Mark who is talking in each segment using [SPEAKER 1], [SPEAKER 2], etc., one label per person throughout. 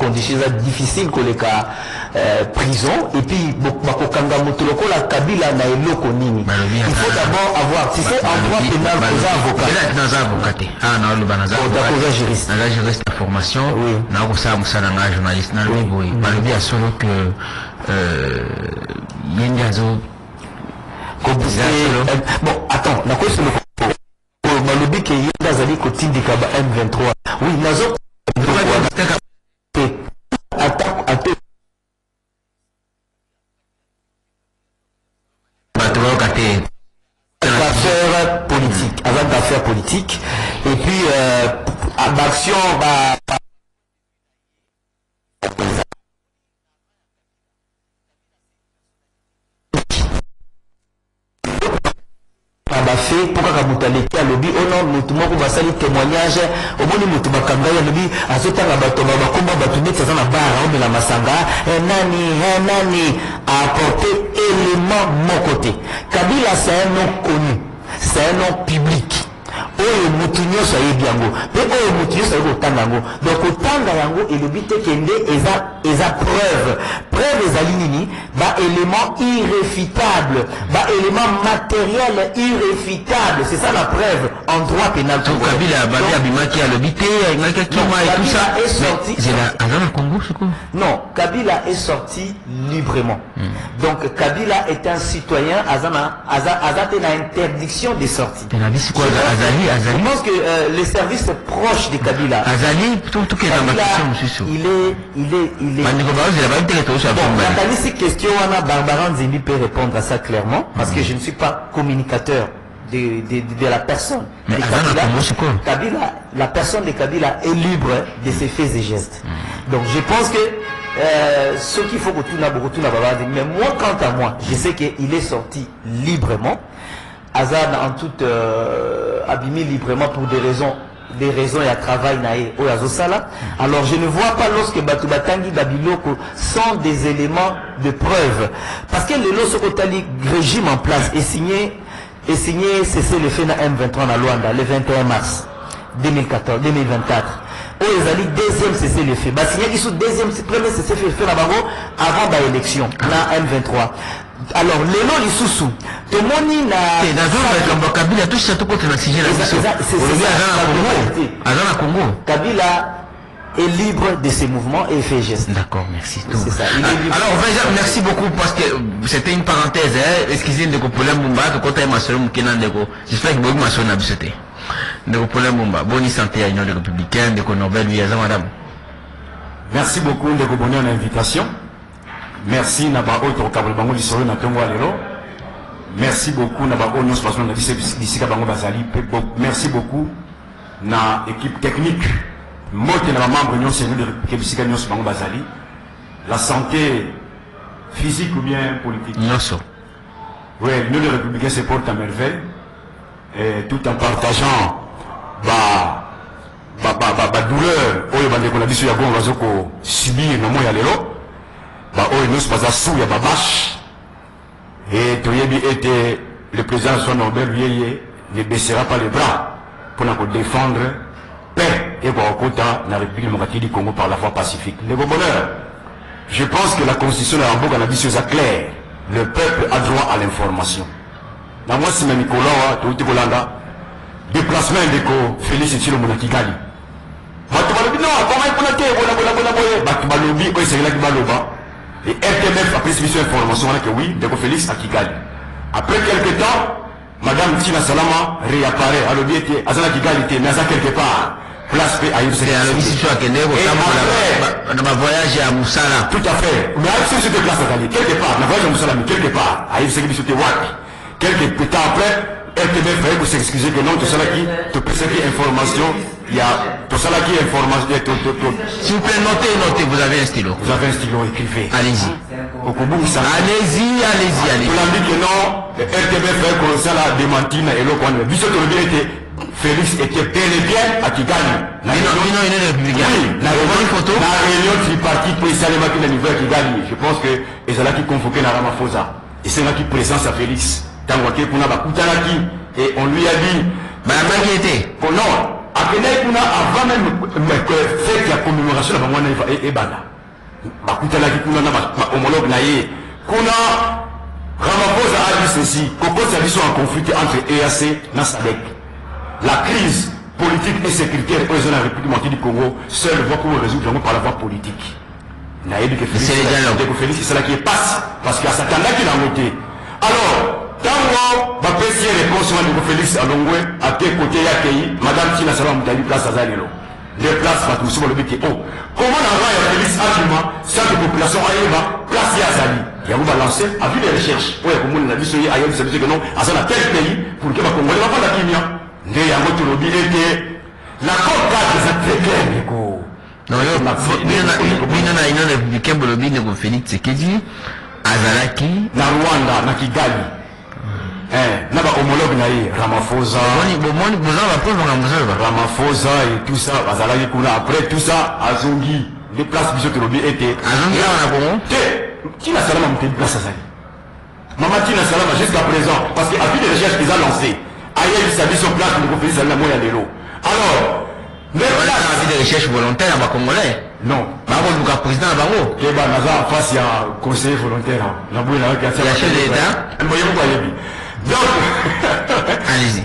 [SPEAKER 1] condition eza difficile koleka euh, prison. Et puis bakokanga moto lokola kabila na eloko nini?
[SPEAKER 2] Balobi
[SPEAKER 1] il faut d'abord avoir tu sais en droit pénal koza avocat.
[SPEAKER 2] naza avocat te awa naoloba naza
[SPEAKER 1] Oh, d'accord, oza juriste.
[SPEAKER 2] naza juriste ya formation. Nakosala mosala nga journaliste nalobi
[SPEAKER 1] Oui.
[SPEAKER 2] boye balobi ya solo euh, ye nde azo
[SPEAKER 1] bon attends nakoyesa loko. Balobi ke ye nde azali kotindika ba m23. Oui nazo ata ata
[SPEAKER 2] bato bayoka te
[SPEAKER 1] affaire politique avant d'affaires politique. Et puis euh, baction ba na bafe mpo kaka moto aleki alobi ono motu moko basali témoignage omoni motu bakanga ye alobi azotanga bato ba- bakomba bato neti aza na bar aomela masanga eh, nani eh, nani aapporte élément moko te kabila c'est un nom connu c'est un nom public oyo motu nyonso ayebi yango. Mpe oyo motu nyonso ayebi kotanga yango. Donc kotanga yango elobi te kende eza eza preuve. Preuve ezali nini? Baélément irréfutable. Baélément matériel irréfutable. C'est ça la preuve en droit pénal.
[SPEAKER 2] Kabila babi abimaki alobi te ayingaki akima et tout ça. Aza na congo sikoyo
[SPEAKER 1] Non, Kabila est sorti librement. Donc Kabila est un citoyen, Aza, Azate n'a interdiction de sortie.
[SPEAKER 2] te azali azali
[SPEAKER 1] je pense que euh, les services proches de Kabila,
[SPEAKER 2] azali
[SPEAKER 1] Kabila
[SPEAKER 2] mosusu
[SPEAKER 1] il est, il est, il est. Bon, Nathalie, ces questions, Anna Barbara Nzimbi peut répondre à ça clairement, parce que je ne suis pas communicateur de, de, de, de la personne.
[SPEAKER 2] Mais
[SPEAKER 1] Kabila. Kabila, la personne de Kabila est libre de ses faits et gestes. Donc je pense que euh, ce qu'il faut que tout n'a beaucoup tout n'a. Mais moi, quant à moi, je sais qu'il est sorti librement. Azan en toute euh, librement pour des raisons des raisons et à travail. Alors je ne vois pas lorsque Batu Batangi Babiloko sont des éléments de preuve. Parce que le Losokotali régime en place est signé cessez le fait na M23 na Luanda le 21 mars 2014 2024. oyo deuxième cessez le fait basignaki so deuxième premier cessez le fait na bango avant baélection na M23 alors lelo lisusu tomoni na
[SPEAKER 2] likambo ya kabila tosisa tokota na sujet na biso olobi aza na congo na
[SPEAKER 1] Kabila est libre de ses mouvements et fait geste.
[SPEAKER 2] D'accord, merci.
[SPEAKER 1] C'est ça, il est libre.
[SPEAKER 2] Alors, merci beaucoup parce que euh, c'était une parenthèse. Hein. Excusez Ndeko Poulin Mumba, que quand il m'a sonné Mukena Ndeko, j'espère que vous m'a sonné à bisouter. Ndeko Poulin Mumba, bonne santé à l'Union des Républicains, Ndeko Nobel, madame.
[SPEAKER 3] merci beaucoup ndeko boni na invitation merci na baoyo tokokabala bango lisolo na ntongo ya lelo. Merci beaucoup na baoyo nyonso bazona na biso bisika bango bazali mpe merci beaucoup. Na équipe technique mote na bamembre nyonso eno ke bisika nyonso bango bazali. La santé physique ou bien politique.
[SPEAKER 2] Nyoso.
[SPEAKER 3] Oui, l'Union des Républicains se porte à merveille, et tout en partageant ba, ba, ba, ba, ba douleur oyo bandeko na biso ya gongo bazo ko subir na moi ya lelo ba oyo nyonso baza su ya babashe et toyebi ete le président son Nobel yeye ne baissera pas les bras pour na défendre paix et kokota na République démocratique du Congo par la voie pacifique. Le bonheur, je pense que la constitution de la Mboka na biso eza claire. Le peuple a droit à l'information. Na mwasi na mikolo awa touti kolanda déplacement ndeko Félix Tshilombo na Kigali. bato balobi no akomai mpona te bona bona bona boye bato balobi oyo esengelaki baloba et rtmf apesi biso information wana ke oui ndeko félix à kigali après quelque temps madame tina salama réapparaît. Alobi ete aza na kigali te mais quelque part. Place
[SPEAKER 2] à voyage à Moussala.
[SPEAKER 3] tout à fait. Mais ayebisaki biso te place azali quelque part voyage ya mosala mais quelque part ayebisaki biso te wapi quelque temps après rtbf aye kosexcuse que non tosalaki topesaki information ya tosalaki information eh, to- to- to-
[SPEAKER 2] S'il vous plaît, notez, notez, vous avez un stylo.
[SPEAKER 3] vous avez un stylo écrivez
[SPEAKER 2] Allez-y. Allez-y, allez-y, allez-y.
[SPEAKER 3] tolandi ke non rtbf aye kosala démenti na eloko wana biso tolobi ete félix était bel et bien à kigali
[SPEAKER 2] il est Bonne photo.
[SPEAKER 3] na réunion tripartite mpo esalemaki na niveau ya kigali je pense que ezalaki convoqué na ramafosa esengaki présence ya félix ake kuna bakutanaki et on lui a dit
[SPEAKER 2] Bayabaki était?
[SPEAKER 3] Oh non akendaki kuna avant même fete ya commémoration na bango wana eva- e- ebanda bakutanaki kuna na ba- bahomologue na ye. Kuna ramaphosa a dit ceci kokosa biso en conflit entre eac na sadek. La crise politique et sécuritaire oyo eza na république démocratique du congo seule voie pour résoudre yango par la voie politique. Nayebi ke félix esalaki epasi parce que asatandaki nango te alors ntango bapesi ye réponse wana ndeko félix alongwe ake kote ye akei madame tina salama ayebi place aza lelo nde place bato mosusu balobi ke o comment na roi ya félix akima sante population ayeba place ye azali yango balance avis de recherche biso ye ayebisa biso ke non aza na tel pays pour ke bakongole bafanda kimia nde yango tolobi ete l'accord cadre eza très clair ndeko
[SPEAKER 2] bino na union républicain bolobi ndeko félix tshisekedi azalaki
[SPEAKER 3] na rwanda na kigali eh, na bahomologue na ye ramafosa
[SPEAKER 2] bomoni bozala bapreuve mozoyoba
[SPEAKER 3] ramafosa et tout ça bazalaki kuna. Après tout ça azongi. Nde place biso tolobi ete.
[SPEAKER 2] Azongi awa na congo
[SPEAKER 3] te tina salama motebi place azali. Mama tina salama jusqu'à présent. Parce que avis de recherche eza lancé ayebisa biso place ndeko félix ali na moi ya lelo. Alors nde
[SPEAKER 2] wana na vie de recherche volontaire ya bacongolais
[SPEAKER 3] non.
[SPEAKER 2] Bakoluka président na bango?
[SPEAKER 3] Keba naza en face ya conseiller volontaire naboyi nayaki
[SPEAKER 2] Ya chef d'État.
[SPEAKER 3] moyeko ayebi donc,
[SPEAKER 2] allez-y.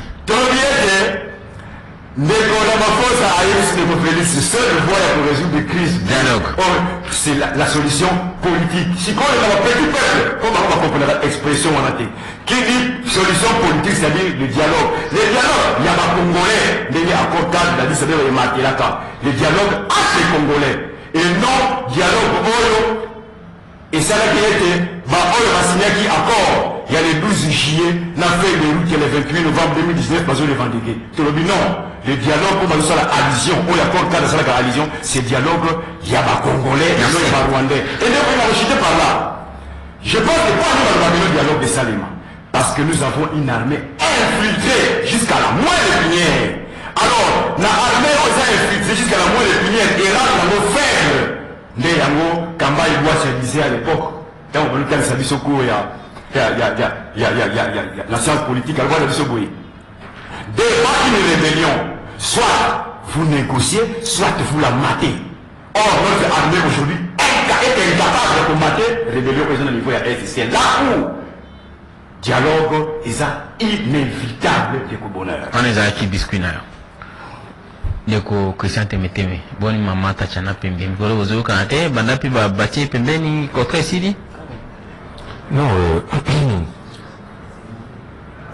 [SPEAKER 3] Mais qu'on la force à Aïs seule voie pour résoudre des crises.
[SPEAKER 2] Dialogue.
[SPEAKER 3] c'est la, la, solution politique. Si on est dans petit peuple, comment on va comprendre l'expression en latin Qui dit solution politique, c'est-à-dire le dialogue. Le dialogue, il y a un Congolais, il y a un contact, il a dit, c'est-à-dire il y Le dialogue entre les ah, Congolais. Et non, dialogue, oh, et ça, là, qui était, va, oh, il va signer qui accord il y a le 12 juillet, la feuille de route qui est le 28 novembre 2019, parce que le vendredi. Tout le non. Le dialogue, comme ça, la allusion, ou la porte, la allusion, c'est dialogue, il y
[SPEAKER 2] a
[SPEAKER 3] ma Congolais, il y a ma Rwandais. Et donc, on a par là. Je pense que pas nous le dialogue de Salima. Parce que nous avons une armée infiltrée jusqu'à la moindre lumière. Alors, la armée, on infiltrée jusqu'à la moindre lumière. Et là, on a faible. Mais Yango, Kamba Ibois, je disais à l'époque, quand on peut faire service au il y a ya- ya- ya- ya- ya- ya- ya- ya- la science politique alobana biso boye débat une rébellion soit vous négociez soit vous la matez. Or notre armée aujourd'hui est est incapable de combattre. Rébellion na niveau est c'est là où dialogue eza inévitable de bonheur.
[SPEAKER 2] Wana ezalaki biscuit na yo ndeko christian temeteme. Boni mama tachana pembeni kolo bozoyokana te banda mpe ba- batie pembeni kotra esili
[SPEAKER 4] non, euh,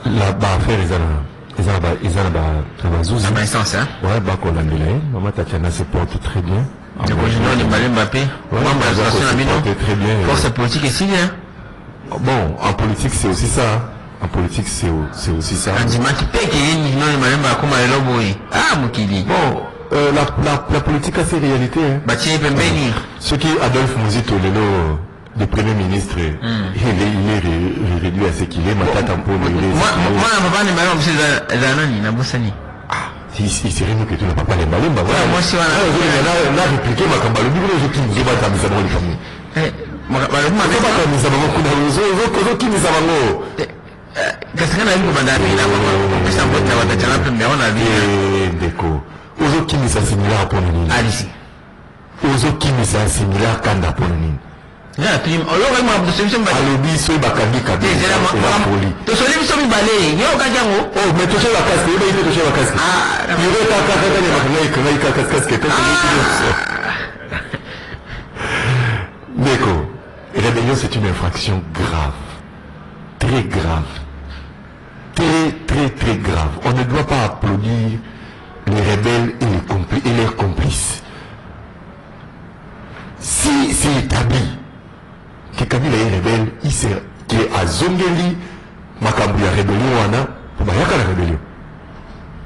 [SPEAKER 4] la ba fɛn de zana izana ba izana ba taba zuzi.
[SPEAKER 2] Aba essence hein.
[SPEAKER 4] Ouais, ba ko landela ye. Mama Tatiana se porte très bien.
[SPEAKER 2] Tu connais le ah, Mbappé Mbappé. Ouais, Mamba la
[SPEAKER 4] station Amino. Très bien.
[SPEAKER 2] Force euh. politique ici hein.
[SPEAKER 4] Ah, bon, en politique c'est aussi ça. Hein. En politique c'est c'est aussi ça.
[SPEAKER 2] Andimaki peke yini non le Mbappé comme le boy. Ah mukili.
[SPEAKER 4] Bon, euh, la, la, la politique a ses réalités. Hein.
[SPEAKER 2] Bah, tiens, Pembeni.
[SPEAKER 4] Ce qui Adolphe Mouzito, le le premier ministre mm. il est, il est réduit à ce qu'il est matata
[SPEAKER 2] mpona mwana papa nemba yo mosusu ezala nani
[SPEAKER 4] na bosani. Iseremi ke tuna papa lemba lemba répliqué makambo alobi kuna ozokinzobakambisa bango likambo bakambisa bango kuna ozokindisa bango
[SPEAKER 2] kasi kana yebi kobanda apeyi na bango pesa mbota batacanga pembe yango na
[SPEAKER 4] vie ndeko ozokimisa similaire mpona nini. Ozokimisa similaire kanda mpona nini. alobi c'est une infraction grave. Très grave. Très très très grave. On ne doit pas applaudir les rebelles et, les et leurs complices. Si c'est établi que Kabila est rebelle, il sera, qui est à Zongeli, Makambu ya rébellion wana, Bayaka la rébellion.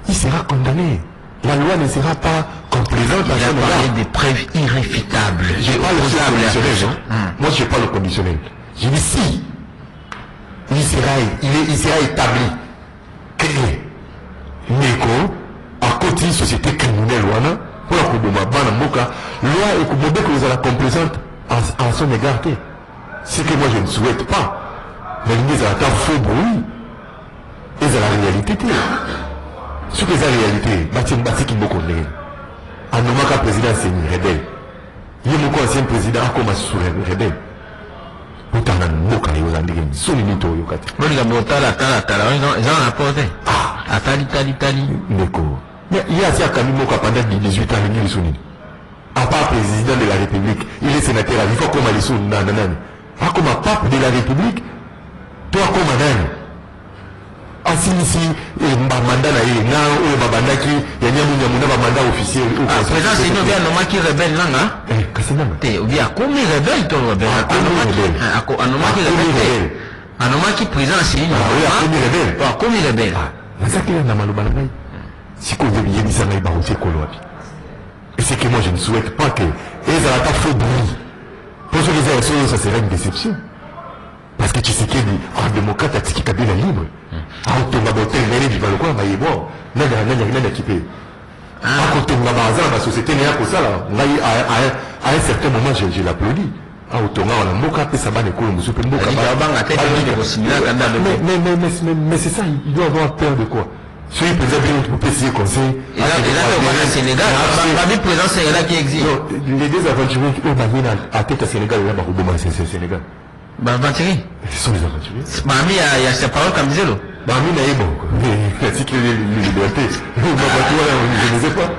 [SPEAKER 4] Il sera condamné. La loi ne sera pas complaisante à
[SPEAKER 2] il a
[SPEAKER 4] ce
[SPEAKER 2] parlé des preuves irréfutables
[SPEAKER 4] Je parle au conditionnel.
[SPEAKER 2] la
[SPEAKER 4] hein. Moi, je parle au conditionnel. Je dis si il sera, il est, il sera établi que Neko, à côté d'une société criminelle, wana, pour la Koboma, Bana Moka, loi et Kobobe que vous allez complaisante en, en son égard ce que moi je ne souhaite pas. Mais l'Église a tant faux bruit, et c'est la réalité. Ce que c'est la réalité, qui me connaît, en nommant qu'un président, c'est une rebelle. Il est mon ancien président, comme un rebelle. Pourtant, on a un mot qui est en
[SPEAKER 2] solide. Même la bota, ils ont apporté. Ah, Atali, tali, tali.
[SPEAKER 4] Neko. Il y a un ah. camion pendant 18 ans, il est solide. À part président de la République, il est sénateur, il faut qu'on a les sous nana nani akoma pape de la république to akoma nani asilisi bamanda na ye nga oyo babandaki ya nyamunyamu na bamanda officiel
[SPEAKER 2] président seni obi anomaki rebelle nanga
[SPEAKER 4] kasi nanga
[SPEAKER 2] te obi akomi rebelle to rebelle?
[SPEAKER 4] Akomi rebelle.
[SPEAKER 2] anomaki anomaki président seni
[SPEAKER 4] oui, akomi rebelle.
[SPEAKER 2] akomi rebelle.
[SPEAKER 4] Nazaki na maloba na ngai sikoyo oyebisa ngai barotie ekolo wapi et c'est que moi je ne souhaite pas que ezala ta faux bruit pour soki eza yaso ça sera une déception. Parce que tshisekedi démocrate atiki kabila libre. Akotonga botel ndenge biva lokola mayebo nani akipe akotonga baza na basociété na ye akosala ngai à- un certain moment je, l'applaudis. Akotonga wana mboka apesa bana ekolo mosusu mpe mboka mais c'est ça, il doit avoir peur de quoi? Président bien pour essayer conseil.
[SPEAKER 2] eza te okona sénégal babi président sénégal qui existe
[SPEAKER 4] les deux aventuriers qui ont bagné à tête à Sénégal, là, c'est Sénégal.
[SPEAKER 2] bavantiri
[SPEAKER 4] Ce sont les aventuriers.
[SPEAKER 2] bami ya ya separol kamizelo
[SPEAKER 4] Barmi n'a bon, quoi. Mais la cycle de liberté. Ma voiture, là, je ne sais pas.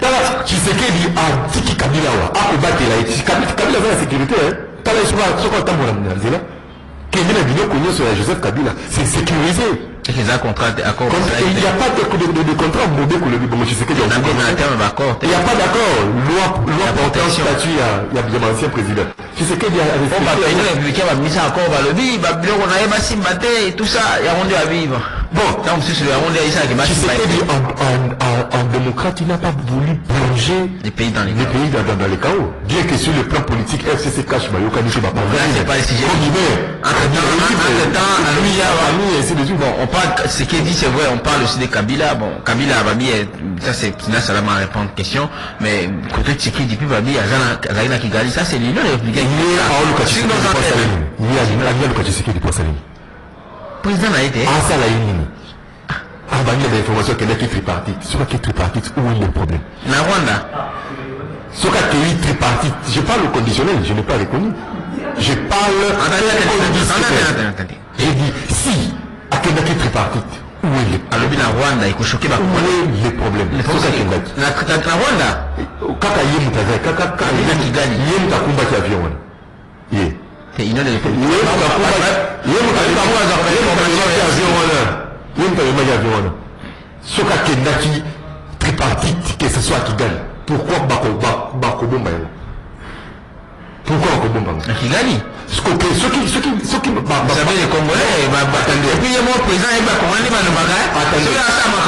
[SPEAKER 4] Tala, Tshisekedi a tiki Kabila wa. A kobatela eti. Kabila Kabila za la sécurité, hein. Tala, soka soka tambola mnanzela. Kende na biloko nyonso ya Joseph Kabila, c'est sécurisé. Il n'y a pas de, de, de, de contrat pour le a
[SPEAKER 2] te
[SPEAKER 4] Il n'y a pas d'accord. Loi, loi portant statut, il y a, il y a ancien président. Tshisekedi a
[SPEAKER 2] bato ya
[SPEAKER 4] respecté.
[SPEAKER 2] union républicaine babimisa accord balobi babiloko na ye te tout ça babiva
[SPEAKER 4] Bon,
[SPEAKER 2] ntango mosusu ayisalaki basimba
[SPEAKER 4] Tshisekedi en, en, en, démocrate, il n'a pas voulu plonger
[SPEAKER 2] les pays dans les
[SPEAKER 4] les pays dans, dans, chaos. Bien que sur le plan politique, FCC cache Mayoka Nishi
[SPEAKER 2] là, c'est pas le sujet.
[SPEAKER 4] Il.
[SPEAKER 2] Bon, on parle, ce qui est dit, c'est vrai, on parle aussi de Kabila. Bon, Kabila, Babi, ça c'est, ça va répondre à question. Mais, côté Tshisekedi, depuis Babi, Azana, Azana Kigali, ça c'est l'union républicaine.
[SPEAKER 4] Il à Oluka
[SPEAKER 2] Sur
[SPEAKER 4] Tshisekedi pour. Saline. Il est à Oluka Tshisekedi pour Saline.
[SPEAKER 2] Président a été.
[SPEAKER 4] Ah, ça, là, il est. Ah, bah, il y a des informations qu'il y a qui est tripartite. Qui est tripartite, où est le problème
[SPEAKER 2] Na Rwanda.
[SPEAKER 4] Qui est tripartite, je parle au conditionnel, je n'ai pas reconnu. Je parle
[SPEAKER 2] Attendez.
[SPEAKER 4] J'ai dit, si, à Kendaki tripartite, où est le
[SPEAKER 2] alobi na rwanda ekochoke
[SPEAKER 4] Où est le problème? Ce cas Kendaki.
[SPEAKER 2] na rwanda
[SPEAKER 4] Kaka ye mutazai, kaka kaka
[SPEAKER 2] na
[SPEAKER 4] ye mutakumbaki avion wana. Ye.
[SPEAKER 2] te
[SPEAKER 4] yemokayebaki avion wana soki akendaki tripartite ke ce soit akigali pourquoi bakobomba yango? Pourquoi bakobomba yango
[SPEAKER 2] na kigali
[SPEAKER 4] soki soki soki soki ba- ba-
[SPEAKER 2] vous savez les congolais ba- ba- et puis ye mo président ye bakongoli balobaka
[SPEAKER 4] Attendez.
[SPEAKER 2] soki asama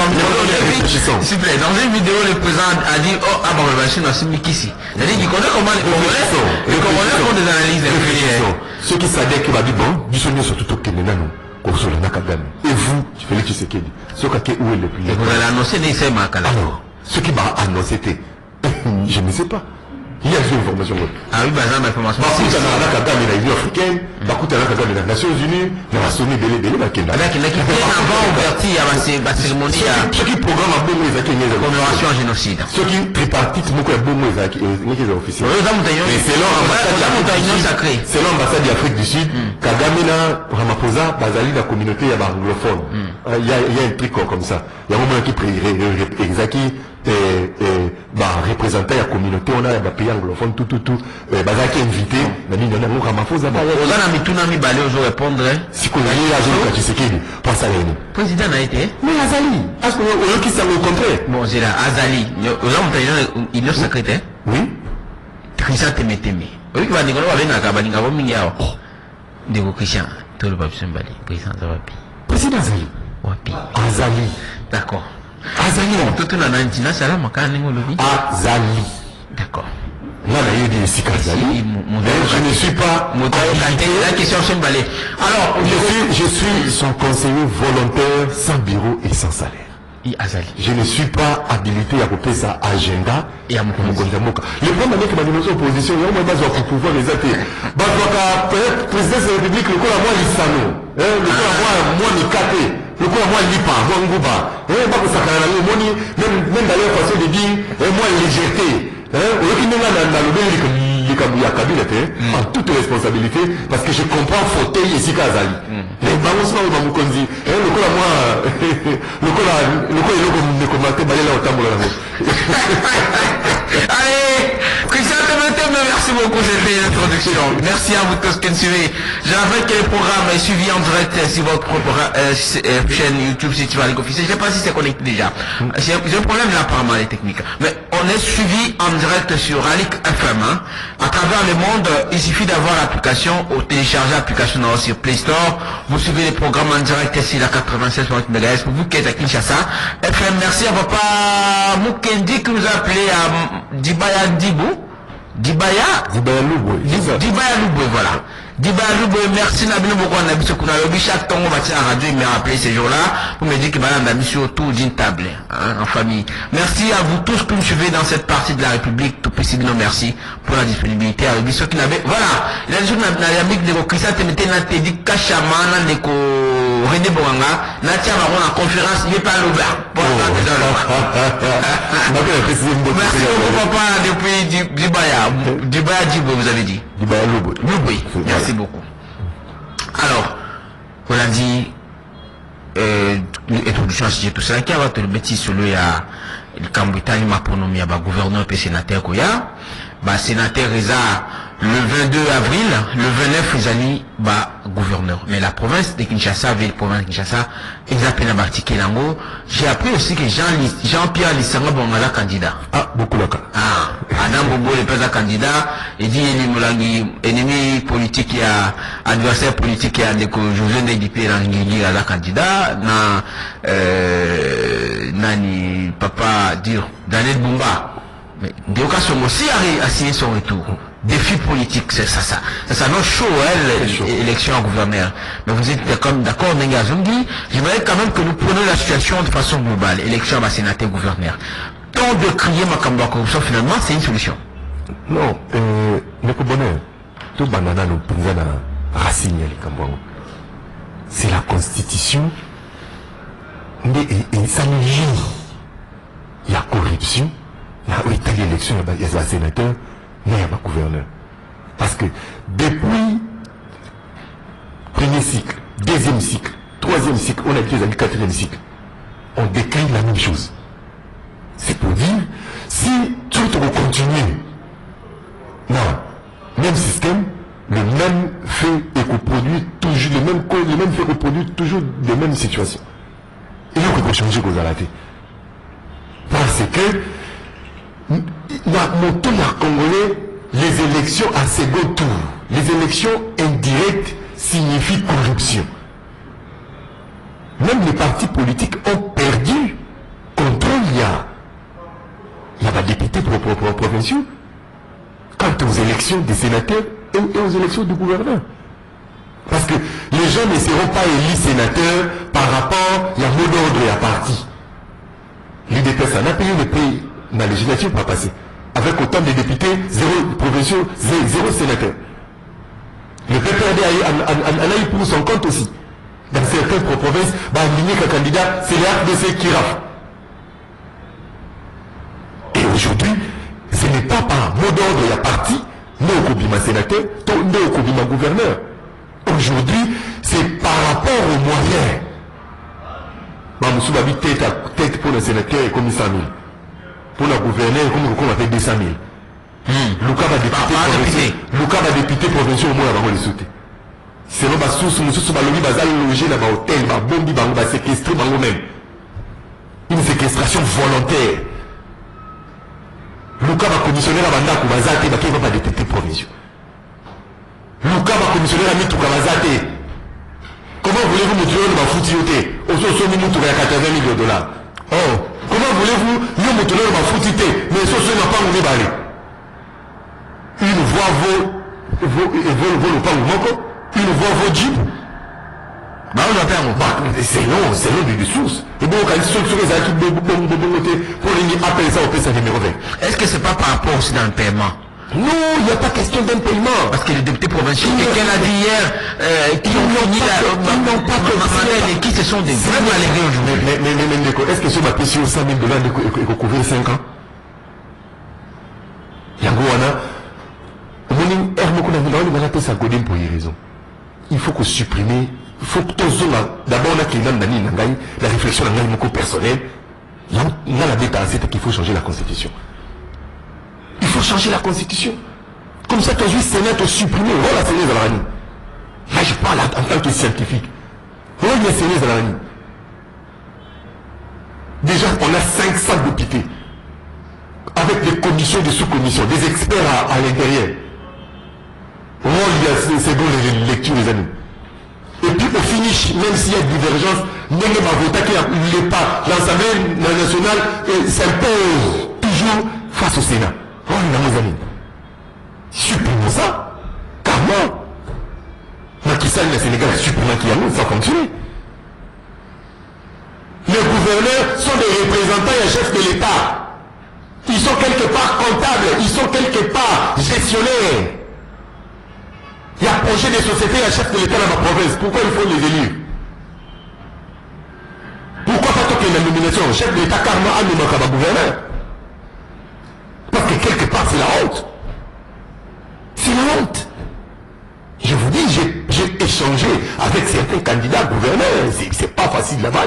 [SPEAKER 4] Les réfléchissons.
[SPEAKER 2] s'il vous plaît dans une vidéo le président a dit oh ah bon chine asimi kisi c'est-à-dire qu'il connaît comment les congolais
[SPEAKER 4] Réfléchissons.
[SPEAKER 2] les congolais font des analyses
[SPEAKER 4] Réfléchissons.
[SPEAKER 2] inférieures
[SPEAKER 4] soki sadek babi bon biso nyonso totokende nano kosola na kagame et vous félix tshisekedi où est le
[SPEAKER 2] vous allez annoncer makala
[SPEAKER 4] alors soki baannonce te je ne sais pas il y a une information
[SPEAKER 2] ah oui baza ma information
[SPEAKER 4] bakutana na kagame na union africaine bakutana na kagame na nations unies na basomi ebele ebele bakenda
[SPEAKER 2] bakendaki bien avant ouverture ya base- bacérémonie ya
[SPEAKER 4] soki programme ya bongo ezalaki engeza
[SPEAKER 2] commémoration génocide
[SPEAKER 4] soki tripartite moko ya bongo ezalaki engeki eza officiel
[SPEAKER 2] oyo eza moto ya
[SPEAKER 4] Mais selon ambassade
[SPEAKER 2] oza moto ya union sacré
[SPEAKER 4] selon ambassade ya afrique du sud kagame na ramaphosa bazali na communauté ya Euh, il y a- il y a un truc comme ça yango monaki ezalaki bareprésentant ya communauté wana ya bapays anglophone tututu bazalaki invité na nini yango ramaphosa
[SPEAKER 2] oza na mituna mibale
[SPEAKER 4] sikoyo ye azoluka tshisekedi. Po asala yini
[SPEAKER 2] président na ye te
[SPEAKER 4] mais azali. Contraire?
[SPEAKER 2] Bon zela azali. Oza moto union- sacré te
[SPEAKER 4] oui.
[SPEAKER 2] Christian temeteme. Oyiki bandeko no babengaka balinga bo mingi awa ndeko christian toloba biso mibale président aza wapi
[SPEAKER 4] président azali.
[SPEAKER 2] Wapi
[SPEAKER 4] azali.
[SPEAKER 2] D'accord
[SPEAKER 4] azali.
[SPEAKER 2] Totuna na kaka ndenge olobi
[SPEAKER 4] azali.
[SPEAKER 2] D'accord.
[SPEAKER 4] Nga nayebi esika azali
[SPEAKER 2] Si, mo- mo-
[SPEAKER 4] Mais je ne suis pas
[SPEAKER 2] eza question so mibale alors
[SPEAKER 4] je suis, je suis son conseiller volontaire sans bureau et sans salaire. Je ne suis pas habilité ya kopesa agenda
[SPEAKER 2] Ya mokonzi.
[SPEAKER 4] mokonzi ya mboka le problème andeki bandimoso opposition yango moi bazwa pouvoir eza te bazwaka peut-être présidence ya république lokola mwa lisano hein, lokola mwa mwa mikate lokola mwa lipa mwa nguba eh, bakosakana nango omoni même même d'ailleurs façon de dire eh, mwa légèreté eh, oyoki ndenge na- nalobeli lik- likambo ya kabila te en toute responsabilité parce que je comprends fauteuil esika azali Eh, bango sima oyo bamokonzi eh, lokola mwa lokola eloko ndeko mate balela otambola nango
[SPEAKER 2] Allez, Christian Temeteme, merci beaucoup, c'était l'introduction. Merci à vous tous qui nous suivez. Rappelle que le programme est suivi en direct sur votre euh, euh, chaîne YouTube si tu vas aller officiel. Je sais pas si c'est connecté déjà. J'ai j'ai un problème là apparemment les techniques. Mais on est suivi en direct sur Alik FM. hein. À travers le monde, il suffit d'avoir l'application ou télécharger l'application sur Play Store. Vous suivez les programmes en direct sur la 96.8 MHz. Pour vous qui êtes à Kinshasa. FM, merci à papa Mukendi qui nous a appelé à Dibaya Dibou. Dibaya
[SPEAKER 4] zibaya lubwe
[SPEAKER 2] Dib- Dibaya Lubwe, voilà. Lubwe, merci Nabino Boko Nabiso Kunalobi. Chaque temps, on va à la radio, il m'a rappelé ces jours-là pour me dire que madame Nabiso autour d'une table, hein, en famille. Merci à vous tous qui nous suivez dans cette partie de la République. Tout petit non merci pour la disponibilité. Biso qui n'avait, voilà. Il a dit, on a l'amique de Christian Temete, n'a te dit Kachama, n'a de René Bonganga, n'a tia bango na conférence, il pas
[SPEAKER 4] précise mbote
[SPEAKER 2] Merci beaucoup, papa, depuis Di- Dibaya. Dibaya Djibo, vous avez dit. Oui, merci beaucoup. Alors, on a dit, euh, introduction à tout ça, qui a votre bêtise sur le ya, le Cambritani m'a pronommé à gouverneur et sénateur Koya, bah, sénateur Reza, le 22 avril, le 29, ils allaient, bah, gouverneur. Mais la province de Kinshasa, ville province de Kinshasa, ils appellent un article Lango. J'ai appris aussi que Jean, Jean-Pierre Lissanga Bongala candidat.
[SPEAKER 4] ah bokulaka
[SPEAKER 2] Ah, Adam Bobo le président candidat, il dit ennemi ennemi politique ya, adversaire politique ya ndeko José Ndedipe na ngili à la candidat, na, euh, nani, papa dire, Daniel Bumba. Mais, Ndioka Songo, si a, a signé son retour, défi politique, c'est ça, ça. Ça, ça non chaud, hein, l'élection à gouverneur. Mais vous êtes comme d'accord, Nenga Zongi, j'aimerais quand même que nous prenions la situation de façon globale, élection à sénateur gouverneur. Tant de crier Makambo à corruption, finalement, c'est une solution.
[SPEAKER 4] non euh, ndeko bonheur tobanda nano mpenza na racine ya likambo yango c'est la constitution nde e- esali jour ya corruption na oyo etali élection ya basénateur na ya bagouverneur parce que depuis premier cycle deuxième cycle troisième cycle on a dit ezali quatrième cycle on décline la même chose c'est pour dire si tout continuer non. Même système, le même fait et reproduit toujours, le même cause, le même fait reproduit toujours les mêmes situations. Et donc, il faut changer aux alatés. Parce que, la moto la Congolais, les élections à second tour, les élections indirectes signifient corruption. Même les partis politiques ont perdu contrôle. Il y a, il y a des députés pro- pro- pro- provinciaux quant aux élections des sénateurs et, aux élections du gouverneur. Parce que les gens ne seront pas élus sénateurs par rapport à mot d'ordre et à parti. L'UDPS en a payé le la législature pas passé. Avec autant de députés, zéro zé- zéro sénateur. Le PPRD a, eu- pour son compte aussi. Dans certaines pro- provinces, bah, qu'un candidat, c'est les RDC qui rafle. Et aujourd'hui, ce n'est pas par mot d'ordre et à parti, mais au sénateur, mais au gouverneur. Aujourd'hui, c'est par rapport aux moyens. Mamoussou Babi tête tête pour le sénateur 100 000. Pour le gouverneur, comme on appelle 200 000. Luka va député
[SPEAKER 2] Par- par
[SPEAKER 4] provincial.
[SPEAKER 2] député.
[SPEAKER 4] Luka va député provincial au moins avant les sauter. Selon basusu mosusu balobi bazali logé na bahôtel babombi bango baséquestre bango même une séquestration volontaire luka bakomissionnaire ya bandako baza te bakei ba badéputé provinciaux luka bakomissionnaire ya mituka baza te comment voulez-vous motu oyo bafuti yo te ososomi mutuka ya 80 millions de dollars oh comment voulez-vous yo moto oyo bafuti te mais sosomi mapango mibale une voix vaut vaut vaut- vaut lopango moko une voix vaut jeep
[SPEAKER 2] Bah, on
[SPEAKER 4] Bah, c'est long, c'est long de source. Et bon, quand ils sont sur les acquis de bon côté, pour les appeler ça au ça numéro 20.
[SPEAKER 2] Est-ce que c'est pas par rapport aussi dans le paiement
[SPEAKER 4] Non, il n'y a pas question d'un paiement.
[SPEAKER 2] Parce que les députés provinciaux, quelqu'un l'a dit hier, euh, qui
[SPEAKER 4] Ils
[SPEAKER 2] ont
[SPEAKER 4] pas
[SPEAKER 2] la. Mamadel et qui ce sont des vrais malheureux aujourd'hui.
[SPEAKER 4] Mais, mais, mais, mais, Ndeko, est-ce que ce papier sur 100 000 dollars est couvrir 5 ans yango moko na ngai olinga napesa godin pour une raison il faut que supprimer il faut que tozonga d'abord nakenda na nini na ngai la réflexion na ngai moko personnelle nga nabeta c'est qu'il faut changer la constitution il faut changer la constitution comme ça tozwi sénat tosupprimer rôle ya sénat ezalaka nini là je parle en tant que scientifique rôle ya sénat déjà on a 500 députés avec des commissions, des sous-commissions, des experts à, à l'intérieur. Rôle, ces secondes lectures, les amis. Et puis au finish, même s'il y a divergence, même ma vote qui n'est pas l'Assemblée nationale s'impose toujours face au Sénat. Oh, mes amis. Supprimons ça. Car moi, Macky Sall, le Sénégal, qui a ça fonctionner. Les gouverneurs sont des représentants et chefs de l'État. Ils sont quelque part comptables, ils sont quelque part gestionnaires. Il y a projet des sociétés, la chef de l'État dans ma province. Pourquoi il faut les élire? Pourquoi pas la nomination? Chef de l'État, carrément, à nous gouverneur. Parce que quelque part, c'est la honte. C'est la honte. Je vous dis, j'ai échangé avec certains candidats gouverneurs. C'est- C'est pas facile là-bas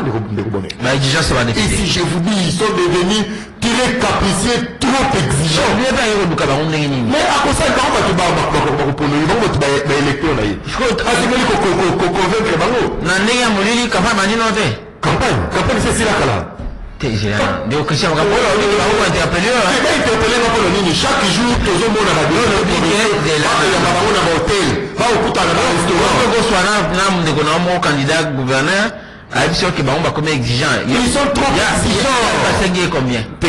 [SPEAKER 2] va
[SPEAKER 4] Et si je vous dis, ils sont devenus très capricieux, trop exigeants. Mais à cause de ça,
[SPEAKER 2] kafa banino te
[SPEAKER 4] campagne campagne se esila mpona nini chaque jour tozomona babilooyamba bango na bahotel baokutana na restaurant.
[SPEAKER 2] Okoswa na ndeko na moko candidat gouverneur ayebi soki bango bakomi exigeant.
[SPEAKER 4] Ils sont trop exigeants.
[SPEAKER 2] basengi ye combien?
[SPEAKER 4] Te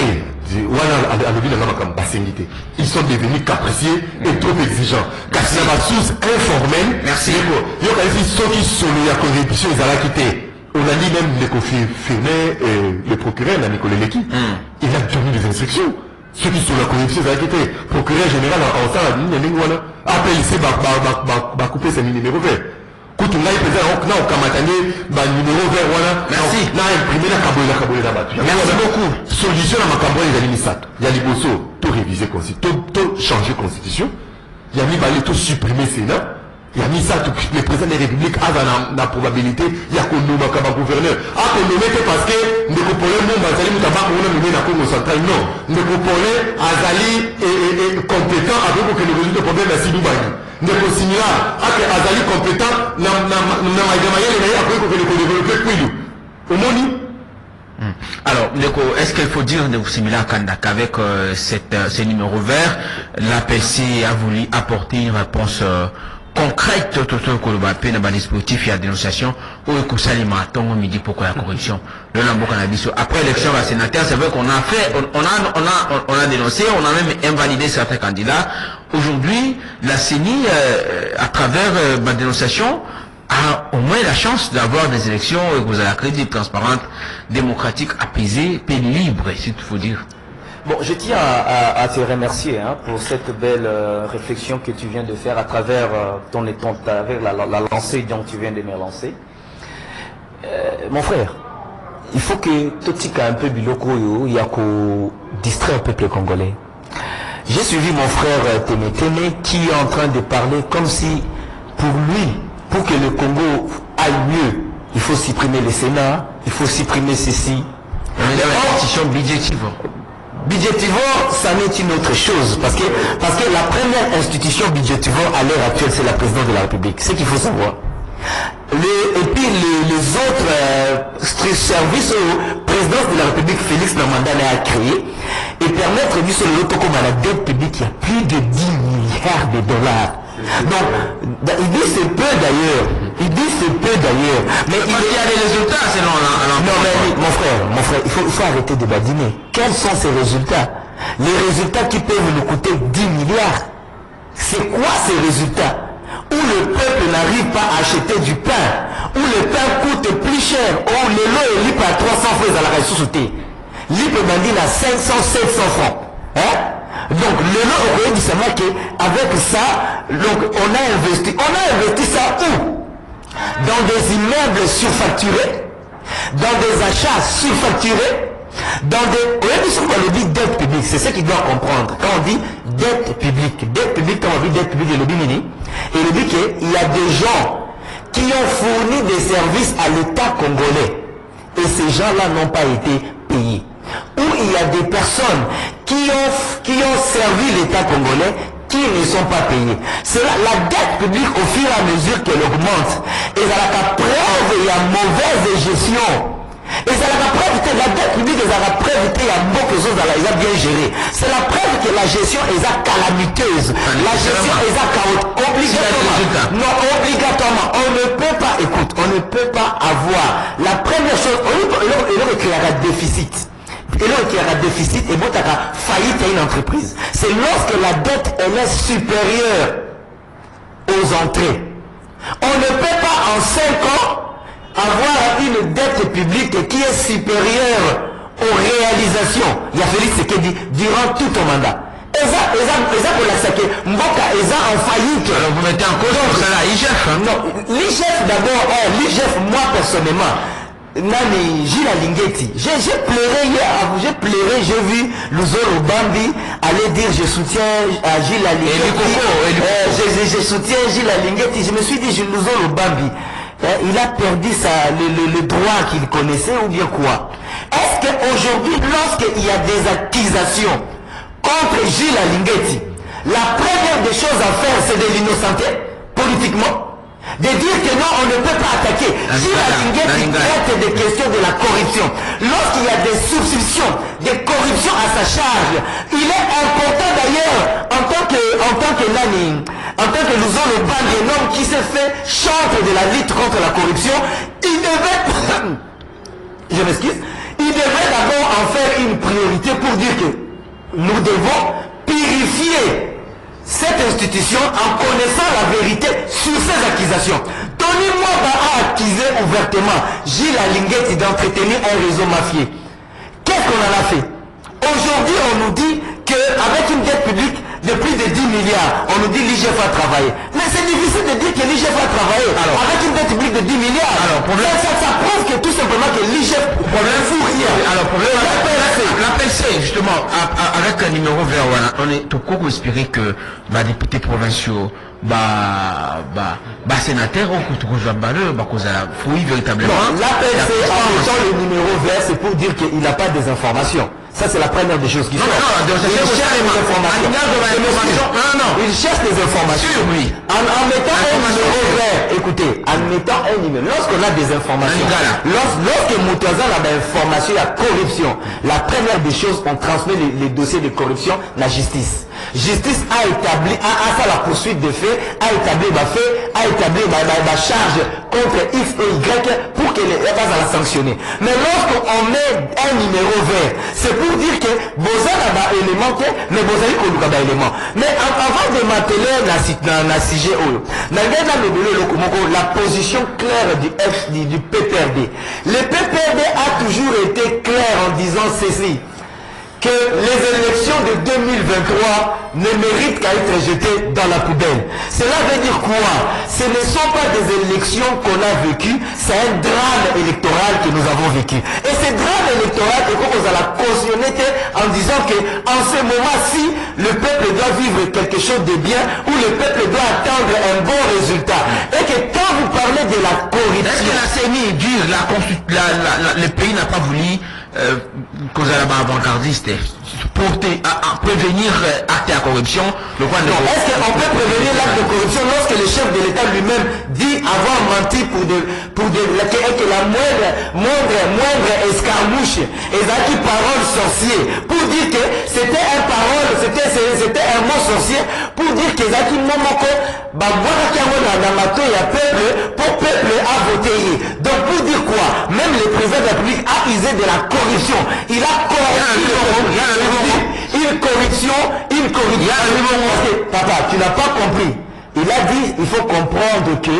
[SPEAKER 4] wana alobi nanga makambo basengi te ils sont devenus capricieux et trop exigeants. Kasi na basource informelle
[SPEAKER 2] Merci.
[SPEAKER 4] yokanisi soki solo ya corruption ezalaki te on a dit même ndeko firmin le procureur na mikolo eleki il a donné des instructions. Soki solo ya corruption ezalaki te procureur général osala nini na ndenge wana apelise bakupesa ni numéro vert kutu ngai mpenza na okamata nde banumero vert wana na imprime na kabolela kabolela bato
[SPEAKER 2] Merci beaucoup.
[SPEAKER 4] solution na makambo ezali misato ya liboso to réviser to, to changer constitution. Ya mibale to supprimer sénat ya misato le président de la république aza na, probabilité ya konomaka bagouverneur akonome te parce que ndeko pole momba azali moto congo central non. Azali compétent akoki kokende résoudre problème ake azali compétent na, kokende kodevelope kwilu omoni
[SPEAKER 2] Alors, est-ce qu'il faut dire, Ndeko Simila Kanda, qu'avec euh, cette, euh, ce numéro vert, l'APC a voulu apporter une réponse euh, concrète tout ce que le dans le dispositif et la dénonciation. Ça les matons midi pourquoi la corruption? Le lambeau cannabis après l'élection la sénateur c'est vrai qu'on a fait on, a on a on a dénoncé on a même invalidé certains candidats. Aujourd'hui la CENI euh, à travers euh, ma dénonciation a au moins la chance d'avoir des élections et que vous avez crédible, transparente, démocratique, apaisée, et libre, si tu faut dire.
[SPEAKER 1] Bon, je tiens à, à- à te remercier hein, pour cette belle euh, réflexion que tu viens de faire à travers euh, ton, ton, avec la, la, la lancée dont tu viens de me lancer. Euh, mon frère, il faut que Totika un peu biloko yo, il y a qu'au distraire le peuple congolais. J'ai suivi mon frère Témé Témé qui est en train de parler comme si pour lui, pour que le Congo aille mieux, il faut supprimer le Sénat, il faut supprimer ceci.
[SPEAKER 2] Dans la
[SPEAKER 1] Or,
[SPEAKER 2] constitution
[SPEAKER 1] Budgétivement, ça n'est une autre chose. Parce que, parce que la première institution budgétivement à l'heure actuelle, c'est la présidence de la République. C'est ce qu'il faut savoir. Et puis les, autres euh, services au présidence de la République, Félix Namandane a créé et permettre seul loto comme à la dette publique, il y a plus de 10 milliards de dollars. Donc, il dit c'est peu d'ailleurs. Il dit c'est peu d'ailleurs. Mais il
[SPEAKER 2] Parce qu'il y a des résultats selon la, la-
[SPEAKER 1] non mais oui, mon frère, mon frère, il faut, il faut arrêter de badiner. Quels sont ces résultats? Les résultats qui peuvent nous coûter 10 milliards. C'est quoi ces résultats? Où le peuple n'arrive pas à acheter du pain, où le pain coûte plus cher, où le lot est libre à 300 francs à la ressource. Libre bandine à 500, 700 francs. Hein? Donc lelo okoyebisama ke avec ça donc on a investi on a investi ça où? Dans des immeubles surfacturés dans des achats surfacturés dans des oyebi soki balobi dette publique c'est ce qu'il doit comprendre. Quand on dit dette publique dette publique quand on dit dette publique nini elobi ke il y a des gens qui ont fourni des services à l'état congolais. Et ces gens-là n'ont pas été payés. Où il y a des personnes qui ont, qui ont servi l'État congolais qui ne sont pas payés. C'est la, dette publique au fur et à mesure qu'elle augmente. Et ça la preuve, il y a mauvaise gestion. Et c'est la preuve que la dette publique est la preuve qu'il y a beaucoup de choses à la ils ont bien géré. C'est la preuve que la gestion est calamiteuse. La gestion est chaotique. Obligatoirement. Non, obligatoirement. On ne peut pas, écoute, on ne peut pas avoir la première chose, on là, il y a un déficit et bon, tu as faillite à une entreprise. C'est lorsque la dette elle est supérieure aux entrées. On ne peut pas en 5 ans avoir une dette publique qui est supérieure aux réalisations. Il y a Félix qui dit durant tout ton mandat. eza eza eza kolakisa ke mboka eza en faillite
[SPEAKER 2] Alors vous mettez en cause IGF. Hein?
[SPEAKER 1] non l'IGF d'abord eh, l'IGF moi personnellement nani? Gilles Alingeti. J'ai pleuré hier j'ai pleuré j'ai vu Luzolo Bambi aller dire je soutiens à Gilles Alingeti. Euh, je, je, je soutiens Gilles Alingeti. Je me suis dit Gilles Luzolo Bambi hein, il a perdu sa, le, le, le droit qu'il connaissait ou bien quoi? Est-ce qu'aujourd'hui lorsqu'il y a des accusations contre Gilles Alingeti la première des choses à faire c'est de l'innocenter politiquement? De dire que non, on ne peut pas attaquer.
[SPEAKER 2] Nalingala,
[SPEAKER 1] Alingeti
[SPEAKER 2] Nalingala.
[SPEAKER 1] traite des questions de la corruption. Lorsqu'il y a des soupçons de corruption à sa charge, il est important d'ailleurs, en tant que, en tant que Nani, en tant que nous avons le ban un homme qui s'est fait chantre de la lutte contre la corruption, il devait, je m'excuse, il devait d'abord en faire une priorité pour dire que nous devons purifier cette institution en connaissant la vérité sur ces accusations. Tony Mwaba a accusé ouvertement Gilles Alingeti d'entretenir un réseau mafieux. Qu'est-ce qu'on en a fait? Aujourd'hui, on nous dit qu'avec une dette publique de plus de 10 milliards, on nous dit l'IGF a travaillé. Mais c'est difficile de dire que l'IGF a travaillé
[SPEAKER 2] Alors,
[SPEAKER 1] avec une dette publique de 10 milliards.
[SPEAKER 2] Alors, problème-
[SPEAKER 1] ça, ça, prouve que tout simplement que l'IGF problème fou rien.
[SPEAKER 2] Alors, problème,
[SPEAKER 1] La PLC,
[SPEAKER 2] justement, a- a- avec un numéro vert, voilà, on est tout court espérer que bah, députés provinciaux, bah, bah, bah, sénateurs, on coûte rouge baleux, bah, cause à la fouille véritablement.
[SPEAKER 1] Non,
[SPEAKER 2] La-
[SPEAKER 1] en mettant le numéro vert, c'est pour dire qu'il n'a pas des informations. Ça, c'est la première des choses qui
[SPEAKER 2] Non, non, c'est
[SPEAKER 1] il cherche
[SPEAKER 2] ça.
[SPEAKER 1] informations.
[SPEAKER 2] À l'égard de la
[SPEAKER 1] Je m'excuse.
[SPEAKER 2] information. Non, non.
[SPEAKER 1] Il cherche des informations.
[SPEAKER 2] Sûr, oui.
[SPEAKER 1] En, en mettant un numéro vert, écoutez, en mettant un numéro, lorsqu'on a des informations, lorsque, lorsque Moutaza a des informations, il y a corruption. La première des choses, on transmet les, les dossiers de corruption la justice. Justice a établi, a, a fait la poursuite des faits, a établi ma fait, a établi ma, ma, ma charge contre X et Y pour que les pas à la sanctionner. Mais lorsqu'on met un numéro vert, c'est pour dire que Boza n'a pas élément, mais Boza n'a pas élément. Mais av- avant de m'atteler dans la sujet, la position claire du, F, du PPRD. Le PPRD a toujours été clair en disant ceci que les élections de 2023 ne méritent qu'à être jetées dans la poubelle. Cela veut dire quoi? Ce ne sont pas des élections qu'on a vécues, c'est un drame électoral que nous avons vécu. Et ce drame électoral, et qu'on a la cautionné en disant que en ce moment-ci, le peuple doit vivre quelque chose de bien, ou le peuple doit attendre un bon résultat. Et que quand vous parlez de la
[SPEAKER 2] Est-ce
[SPEAKER 1] corruption,
[SPEAKER 2] que la CENI est dure, la- le pays n'a pas voulu, euh, cause à la avant-gardiste, à, à prévenir euh, acte à corruption, le
[SPEAKER 1] est-ce qu'on peut prévenir l'acte de corruption lorsque le chef de l'État lui-même dit avoir menti pour de, pour que, la moindre, moindre, moindre escarmouche, et qui parole sorcier, pour dire que c'était un parole, c'était, un mot sorcier, pour dire que Zaki Momoko, bah, voilà qu'il y a peuple, pour peuple à voter. Donc, pour dire quoi? Même le président de la République a usé de la corruption. Il a corrompu Une corruption, une que, papa, tu n'as pas compris. Il a dit, il faut comprendre que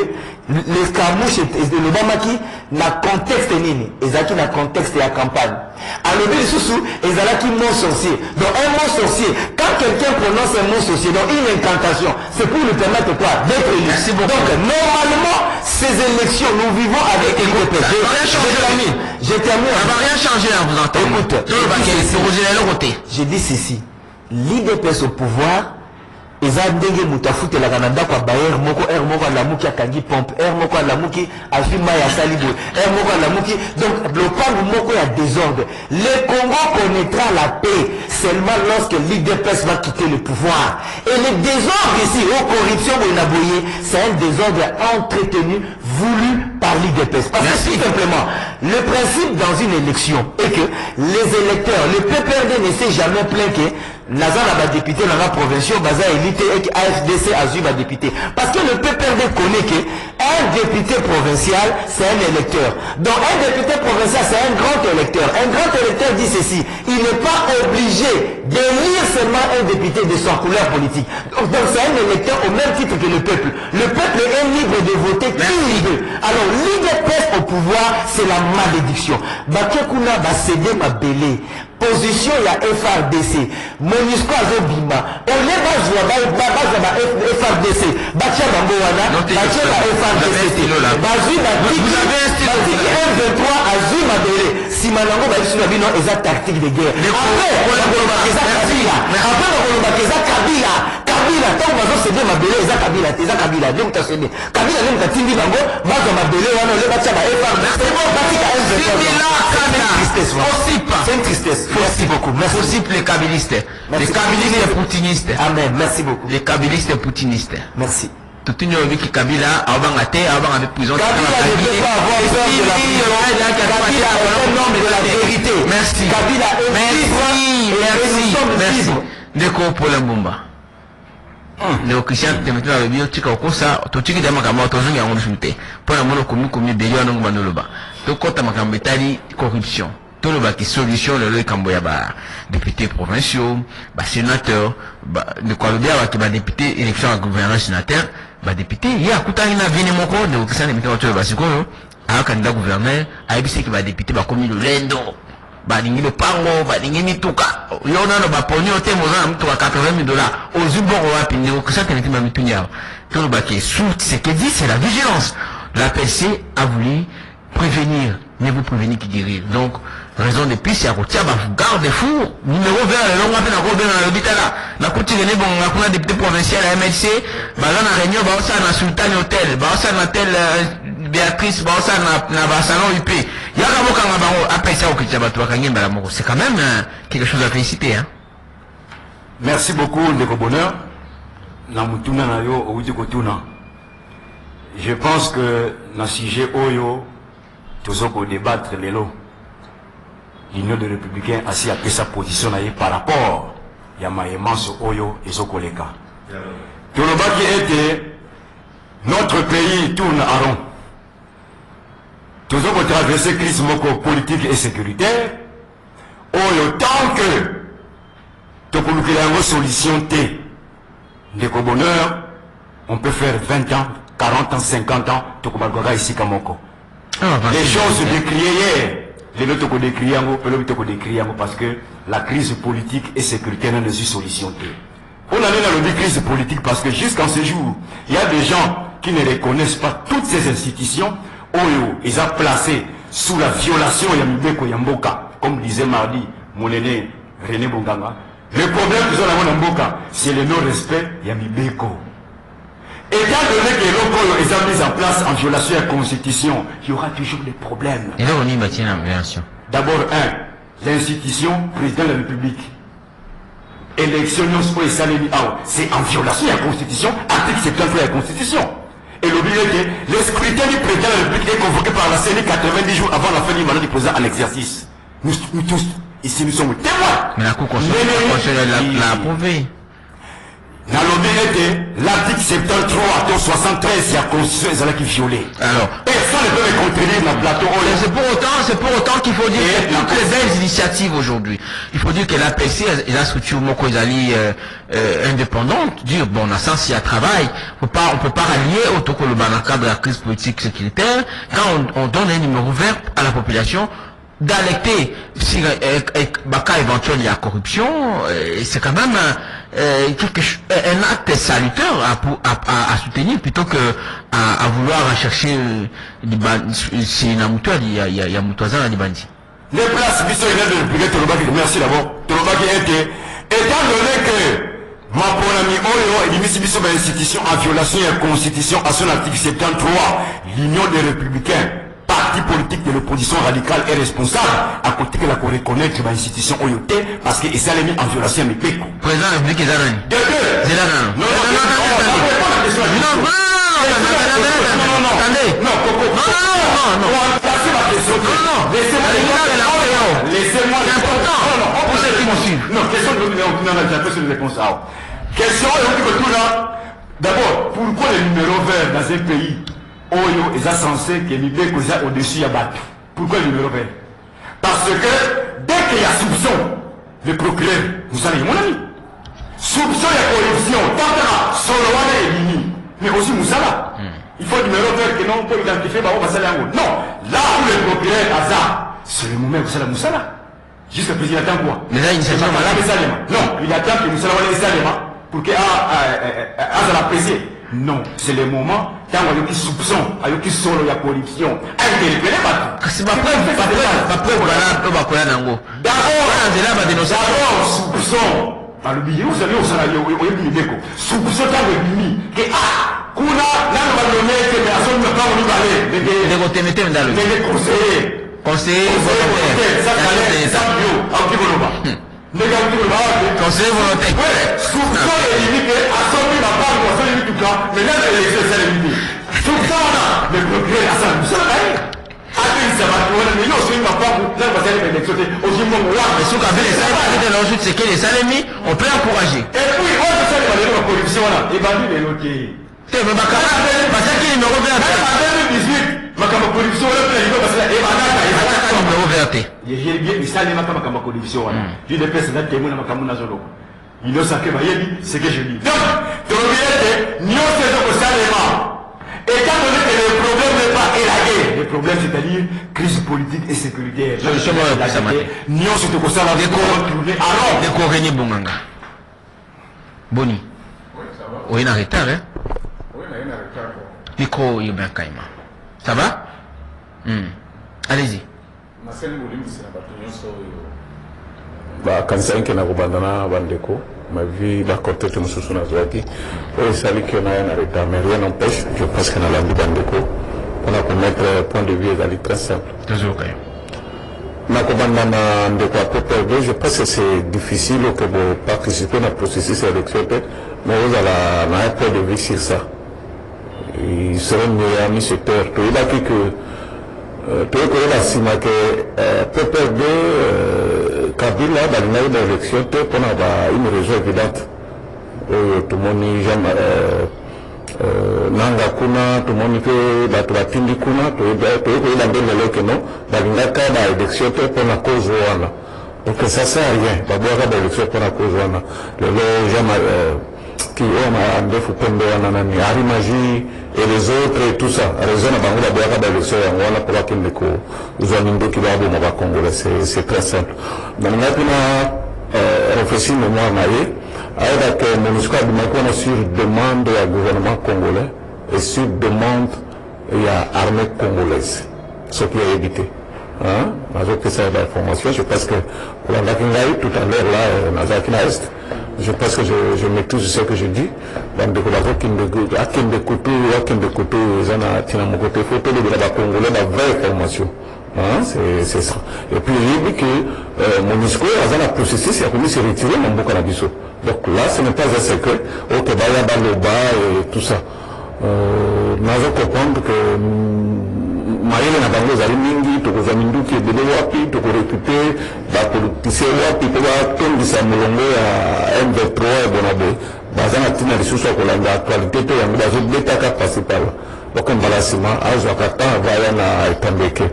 [SPEAKER 1] l'escarmouche elobamaki na contexte nini? Ezalaki na contexte ya campagne. Alobi lisusu ezalaki mot sorcier. Donc un mot sorcier quand quelqu'un prononce un mot sorcier donc une incantation c'est pour lui permettre quoi? D'être élu. Donc normalement ces élections nous vivons avec
[SPEAKER 2] va rien
[SPEAKER 1] je
[SPEAKER 2] changer.
[SPEAKER 1] termine.
[SPEAKER 2] Ça va rien changer là, vous entendez.
[SPEAKER 1] Écoute, j'ai dit ceci. L'idps au pouvoir eza ndenge moto afutelaka na ndako ya baere moko ere moko alamuki akangi pompe ere moko alamuki azwi mai asali boye ere moko alamuki. Donc lopango moko ya désordre. Le congo connaîtra la paix seulement lorsque l'idps va quitter le pouvoir. Et le désordre ici aux corruption boye na boye c'est un désordre entretenu voulu par l'idps parce que tout simplement le principe dans une élection est que les électeurs le pprd ne s'est jamais plaint que naza na badepute nanga provinciaux baza éli te eke afdc azwi badepute parce que le pprd connaît que un député provincial c'est un électeur. Donc un député provincial c'est un grand électeur. Un grand électeur dit ceci. Il n'est pas obligé d'élire seulement un député de son couleur politique. Donc c'est un électeur au même titre que le peuple. Le peuple est libre de voter qui il veut. Alors l'idps au pouvoir c'est la malédiction. Bake kuna basede mabele position ya frdc monisco azobima. Ole bazwa ba- ba- bazwa ba frdc batia bango wana batie ba frdc te bazwi batiki
[SPEAKER 2] Vous avez un stylo.
[SPEAKER 1] batiki m23 azwi mabele. Nsima nango bayebisi na bino eza tactique de guerre.
[SPEAKER 2] Congolais-
[SPEAKER 1] bakolobaka eza kabila. Après bakolobaka eza kabila kabila ntango bazosede mabele eza kabila te eza kabila nde moto asede kabila nde moto atindi bango bazwa mabele wana ole batia ba frdc batika
[SPEAKER 2] Simila Kana.
[SPEAKER 1] tristesse vraiment.
[SPEAKER 2] Osipa.
[SPEAKER 1] C'est une tristesse. Merci beaucoup. Merci.
[SPEAKER 2] Possible les kabylistes.
[SPEAKER 1] Merci.
[SPEAKER 2] Les kabylistes poutinistes.
[SPEAKER 1] Amen. Merci beaucoup.
[SPEAKER 2] Les kabylistes poutinistes.
[SPEAKER 1] Merci.
[SPEAKER 2] tutunyo obiki kabila abanga te abanga mpe merci merci merci merci ndeko pole mbumba ndeko christian temetena alobi otika okosa totikita makambo tozongi yango lisusu te mpo na mona komikomi ebele wana ngo bandoloba tokɔta makambo etali corruption tolobaki solution lelo likambo ya badepute provinciaux basénateur ndeko alobi awaki badepute élection ya gouverneur sénateur badepute ye akutani na vini moko ndeko christian temetena otoloba sikoyo ayokandida gouverneur ayebisaki badepute bakomi lolendo balingi lopango balingi mituka yo nano baponi yo te moza na mituka 80 000 dollars. Ozwi bongo wapi? Ndeko christian temetena bamituni awa. Tolobaki sous que dit c'est la vigilance. La PC a voulu prévenir mais vous prévenir qui guérir. Donc raison de plus ya kotia bagarde fou. Numéro vert lelongo mpe nakobenga na lobi tala nakutikene bongonga kuna député provincial ya mlc baza na réunion baosala na sultan hotel baosala na tel euh, béatrice baosala na, basalon up bokanga bango apesa kokitisa bato bakangi mbala moko c'est quand même euh, quelque chose à féliciter hein?
[SPEAKER 3] merci beaucoup ndeko bonheur. Na mutuna na yo outi kotuna. Je pense que na sujet oyo toza kodébattre lelo. L'union de républicain asi apesa position na ye par rapport ya mayemanso oyo ezokoleka tolobaki ete notre pays tourne à rond toza kotraverse crise moko politique et sécuritaire oyo tant que tokolukela yango solution te ndeko bonheur on peut faire 20 ans 40 ans 50 ans tokobalukaka esika moko. Les choses décriées hier lelo tokodécrie yango tokodécrie yango parce que la crise politique et sécuritaire n'a reçu solution te on a nalobi crise politique parce que jusqu'en ce jour il y a des gens qui ne reconnaissent pas toutes ces institutions oyo eza placé sous la violation ya mibeko ya mboka. Comme disait mardi mon aîné rené bonganga le problème toza nango na mboka c'est le non respect ya mibeko. Étant donné que eloko oyo eza mise en place en violation ya constitution il y aura toujours des problèmes.
[SPEAKER 2] Eloko nini batie na violation
[SPEAKER 3] D'abord, un, l'institution président de la République. Élection nyonso oyo esalemi awa c'est en violation ya constitution. Article 73 ya constitution elobi ete le scrutin du président de la République est convoqué par la CENI 90 jours avant la fin du mandat du président en exercice. Nous, nous tous ici nous sommes témoins.
[SPEAKER 2] Mais la cour constitutionnelle l'a approuvé
[SPEAKER 3] nalobi ete l'article 73 to 73 ya constitution ezalaki violé
[SPEAKER 2] Alors,
[SPEAKER 3] personne ne peut me contredire na plateau. Oyo
[SPEAKER 2] c'est pour autant, c'est pour autant qu'il faut dire
[SPEAKER 3] Et
[SPEAKER 2] que
[SPEAKER 3] la
[SPEAKER 2] toutes les belles initiatives aujourd'hui, il faut dire que l'APC et la structure Moko Ezali euh, euh, indépendante, dire bon, le sens il y a travail, faut pas, on peut pas rallier au Tokoloba dans le cadre de la crise politique sécuritaire, quand on, on donne un numéro vert à la population, d'alerter si euh, euh, Baka éventuellement il y a corruption, euh, c'est quand même un, quelque, un acte salutaire à, à, à, soutenir plutôt que à, à vouloir chercher si Namoutoua, il y a, il y a Moutouazan à Libandi.
[SPEAKER 3] Les places, puisque je viens de Tolobaki, merci d'abord. Tolobaki était, étant donné que ma ami Oyo élimine sur l'institution en violation de la Constitution à son article 73, l'Union des Républicains politique de l'opposition radicale est responsable à côté que la qu'on reconnaître ma institution parce que esalemi en violation ya mibeko
[SPEAKER 2] président de la république eza nani
[SPEAKER 3] Question, d'abord, pourquoi les numéros verts dans un pays Oyo est censé que Mibeko est au-dessus à battre Pourquoi les numéros verts Parce que dès qu'il y a soupçon, le procureur, vous savez, mon ami, soupçon ya corruption tantaka solo wana ebimi mais aussi mosala il faut numéro vert que non mpo identifier bango basala yango non là où le procureur aza c'est le moment ya kosala mosala jusqu'à présent il attend quoi? Esalema non il attend que mosala wana esalema pour que a- a- a- azala apprécié non c'est le moment ntango ayoki soupçon ayoki solo ya corruption ainterpele bato.
[SPEAKER 2] Kasi bapreuve bapreuve bapreuve bana oyo bakoya nango. Nzela badénonce
[SPEAKER 3] d'abord, soupçon. alobi ye ozali osala oyebi mibeko soupçon ntango ebimi ke ah kuna nano balone ete mapango mibale
[SPEAKER 2] ndeko temeteme ndalo
[SPEAKER 3] ndenge conseiller
[SPEAKER 2] conseiller volontaire
[SPEAKER 3] auki koloba Considérez volonté. Oui,
[SPEAKER 2] souvent est
[SPEAKER 3] limité, assemblée n'a pas de tout cas, mais là, c'est limité. Souvent, on a le progrès à ça. Nous sommes mais
[SPEAKER 2] sous qu'avec les de c'est que les on peut encourager.
[SPEAKER 3] Et puis, on peut faire la corruption là, et bandit les lotés.
[SPEAKER 2] Parce qu'il numéro
[SPEAKER 3] 2018 makamakorivisiyo wanayopewa basira eba anaka
[SPEAKER 2] ihalaka sombe overte yeyebiye
[SPEAKER 3] misale maka makamakorivisiyo na na makamu ake bayebi seke je dis donc donné que le problème n'est pas le problème c'est-à-dire crise politique et sécuritaire. Nyonso
[SPEAKER 2] tokosala dekorenye bonganga. Boni. Na retard ça va hmm. allez-y.
[SPEAKER 5] Nke na kobanda na bandeko mavi bakortete mosusu nazwaki oyo esali ke naya na retard mais rien n'empêche je pense que bandeko mpona komettre point de vue ezali très simple. Na kobanda na ndeko ya pprd je pense que c'est difficile ke boparticipe na processus élection te mais ozala na un point de vue sur ça il serait mieux ami secteur toyebaki euh, toyei koyeba nsima ke euh, kabila balingaki ba élection te mpona ba une raison évidente. Oyo tomoni jean nanga kuna tomoni mpe bato batindi kuna toyei koyeba nde lelo keno balingaka ba élection te mpona cause wana donc ça sert à rien. Babwaka ba élection mpona cause wana lelo jean qui aiment à Ndefu Nanani, et les autres et tout ça. Raison à Congolais, c'est très simple. Dans la première euh, réflexion, mémoire naïe, avec euh, MONUSCO Abimakona sur demande du gouvernement congolais et sur demande l'armée congolaise, ce qui est évité. Hein? Que ça je pense que pour la tout à l'heure là, euh, Nazakina Est, je pense que je, maîtrise ce que je dis. Donc, de la à à Zana, Tina Mokote, de Congolais, la vraie formation. Hein, c'est ça. Et puis, il dit que euh, processus, il a commis se retirer mon Bokanabiso. Donc là, ce n'est pas un secret. Au dans le bas et tout ça. Euh, Nous comprendre que mm, mayele na bango ezali mingi bapoliticien wapi mpo batondisa molongo ya m23 ebona boye baza na ntina lisusu ya kolanda actualité to yango bazobetaka pasi pala donc mbala nsima azwaka temps avaya na etambeke.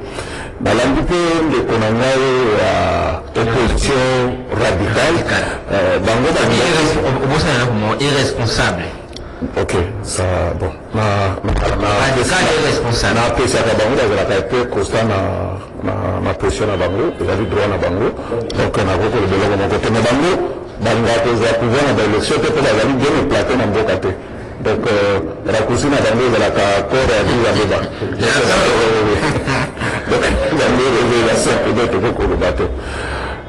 [SPEAKER 5] Nalandi mpe ndeko na ngai ya opposition radicale. Euh, bango
[SPEAKER 2] irresponsable
[SPEAKER 5] ok ça bon na na na
[SPEAKER 2] radical irresponsable
[SPEAKER 5] napesaka bango bazalaka pe constat na na- na position na bango ezali droit na bango donc nakoki koloba eloko moko te me bango balingaka kozwa pouvoir na baélection te mpo bazali bien éplate na mboka te donc euh, rakusi na bango ezalaka corps ya biza boba donc bango révélation peut-être tokoki koloba te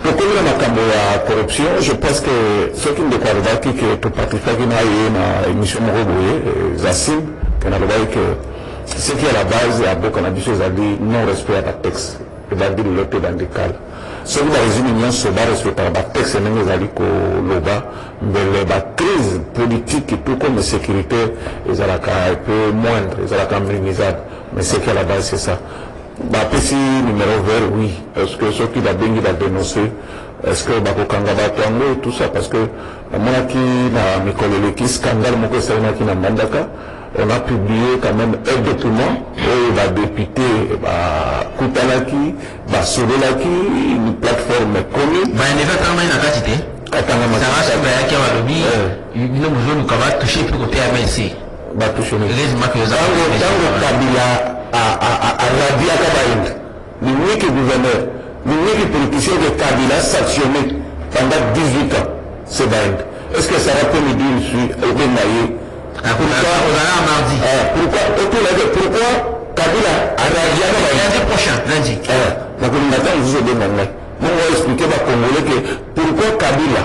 [SPEAKER 5] tokomi na makambo ya corruption. Je pense que soki ndeko alobaki ke toparticipaki na ye na émission moko boye zasim ke nalobaki ke qui est la base ya non respect ya batexte ebandi lelo mpe ebandi kala soki koloba mbele bacrise politique tout comme sécurité ezalaka peu moindre minimisable mais qui est la base c'est ça bapesi numéro vert oui. Est-ce que soki babengi badénonce est-ce que bakokanga bato yango tout ça? Parce que namonaki na mikolo eleki scandale moko esalemaki na mbandaka on a publié quand même un document oyo badepute bakutanaki basololaki une plateforme connue.
[SPEAKER 2] Na kati te bayaki balobi bino batushe mpe
[SPEAKER 5] batushe ntango ntango kabila aradiaka bainde nimiki gouverneur. Nimiki politicien de kabila sanctionné pendant 18 ans. C'est bainde est ce que ça va peut me dire suis obenga ye
[SPEAKER 2] ozala mardi.
[SPEAKER 5] Pourquoi otolake pourquoi kabila aradiaka bainde
[SPEAKER 2] lundi prochain lundi.
[SPEAKER 5] Nakolinga ntango mosusu obenga ngai mongo explike bacongolais ke pourquoi kabila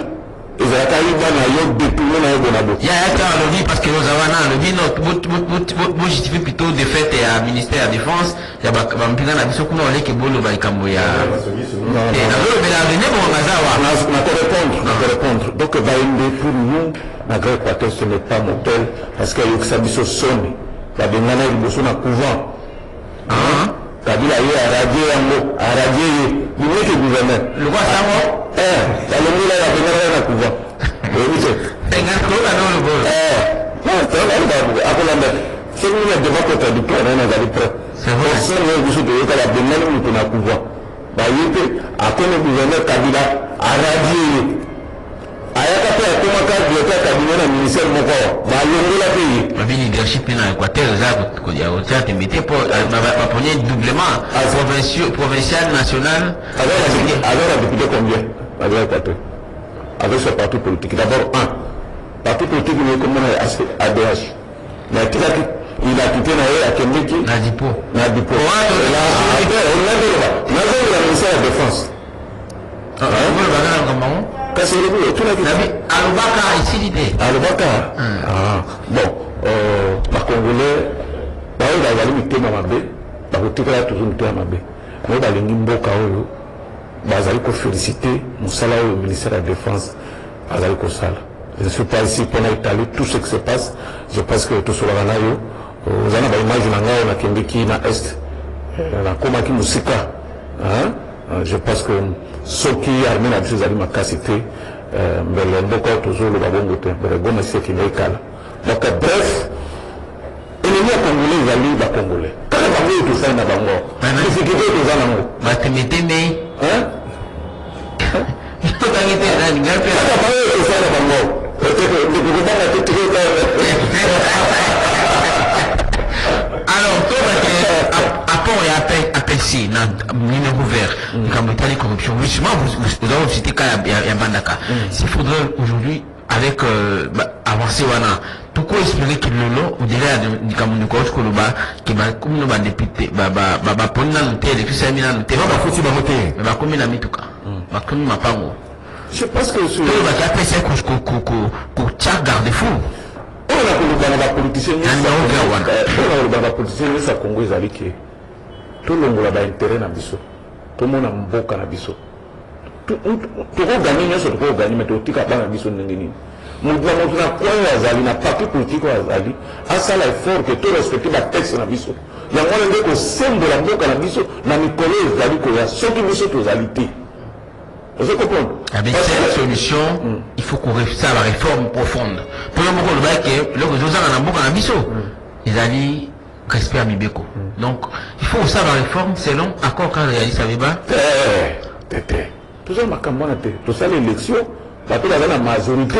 [SPEAKER 5] ezalaka yiba na yo détourné na yo bona bo
[SPEAKER 2] ya yaki awa alobi parce que oza wana alobi no bojustifie plutôt défaite ya ministère ya défense. Ya bampinga na biso kuna oleke boloba likambo ya. Nazolobela rene
[SPEAKER 5] nakorépondre donc pour nous na grand équateur ce n'est pas motel parce que ayokisa biso soni babengana liboso na couvent. Kabila ye aradie yango aradie ye bimeki gouverneur.
[SPEAKER 2] Lokwa sango
[SPEAKER 5] na couvent oyebi te
[SPEAKER 2] engakolobolo
[SPEAKER 5] akolanda soki nini adeva contradictoire naye nazali prêt
[SPEAKER 2] C'est vrai.
[SPEAKER 5] osani biso toyoka babengani moto na akomi gouverneur kabila aradie ye ayaka mpe akomaka directeur cabinet na ministère moko awa balongola mpe ye
[SPEAKER 2] babi leadership na équateur ya mpo baponi doublement provincial- national
[SPEAKER 5] la député combien à Guinée-Équateur, avec ce parti politique. D'abord, un, parti politique, mais comment est ADH Mais il a il a quitté Naïe à Kembeki.
[SPEAKER 2] Nadipo. Nadipo.
[SPEAKER 5] Il a quitté, on l'a dit
[SPEAKER 2] là. Nazo, il a ministère de la Défense.
[SPEAKER 5] Ah, Kasi ele bule tuna kitu.
[SPEAKER 2] Nabi Alubaka isilide. Alubaka.
[SPEAKER 5] Mm. Ah. Bon, euh bakongole bayo bazali mitema mabe bakotikala tozomutema mabe me balingi mboka oyo bazali kofélicité mosala oyo ministère ya défense azali kosala je ne suis pas ici mpona étaler tout ce qui se passe. Je pense que tosolaka na yo oza na baimage na ngai oyo nakendeki na est Eh, nakomaki mosika Hein? Euh, je pense que soki armée na biso ezali makasi te euh, mbele mboka oyo tozoloba bongo te mbele goma esi ekende ekala donc bref ennemi ya congolais ezali bacongolais bango oyo tosali na bango. Difficulté oyo toza nango Hein?
[SPEAKER 2] te nani?
[SPEAKER 5] Bango oyo tosali na bango. Ndekokobanga te tikota
[SPEAKER 2] alors tobake apport ya ape- apesi na numéro vert likambo etali corruption justement vous avez cité ka ya- mbandaka s'il faudrait aujourd'hui avec euh, ba- avancé wana toko espérer que lelo ya likambo ndeko auti koloba ke bakomi no badepute baponi nanu te depuis sami nanu te
[SPEAKER 4] bafuti bango te
[SPEAKER 2] me bakomi na mituka bakomi mapango
[SPEAKER 5] je pense que sur-
[SPEAKER 2] tolobaki apesi kotia garde fou
[SPEAKER 5] oyo nakoloba na
[SPEAKER 2] wana.
[SPEAKER 5] oyo nakoloba na bapoliticien nyonso ya congo ezali ke tolongola baintere na biso tomona mboka na biso To- to- tokoganye nyonso tokoganye me totika bana biso ndenge nini na motu na coin oyo azali na parti politique oyo azali asala effort ke torespecte batexte na biso yango wana nde kosembola mboka na biso na mikolo ezali koya. Soki biso tozali te Vous comprenez
[SPEAKER 2] avec cette solution il faut qu'on réfléchisse à la réforme profonde. Pour moko oloba ke eloko ezozanga na mboka na biso ezali respect ya mibeko. Donc il faut osala réforme selon accord ya Addis Abeba
[SPEAKER 5] te te tozala makambo wana te tosala élection bato baza na majorité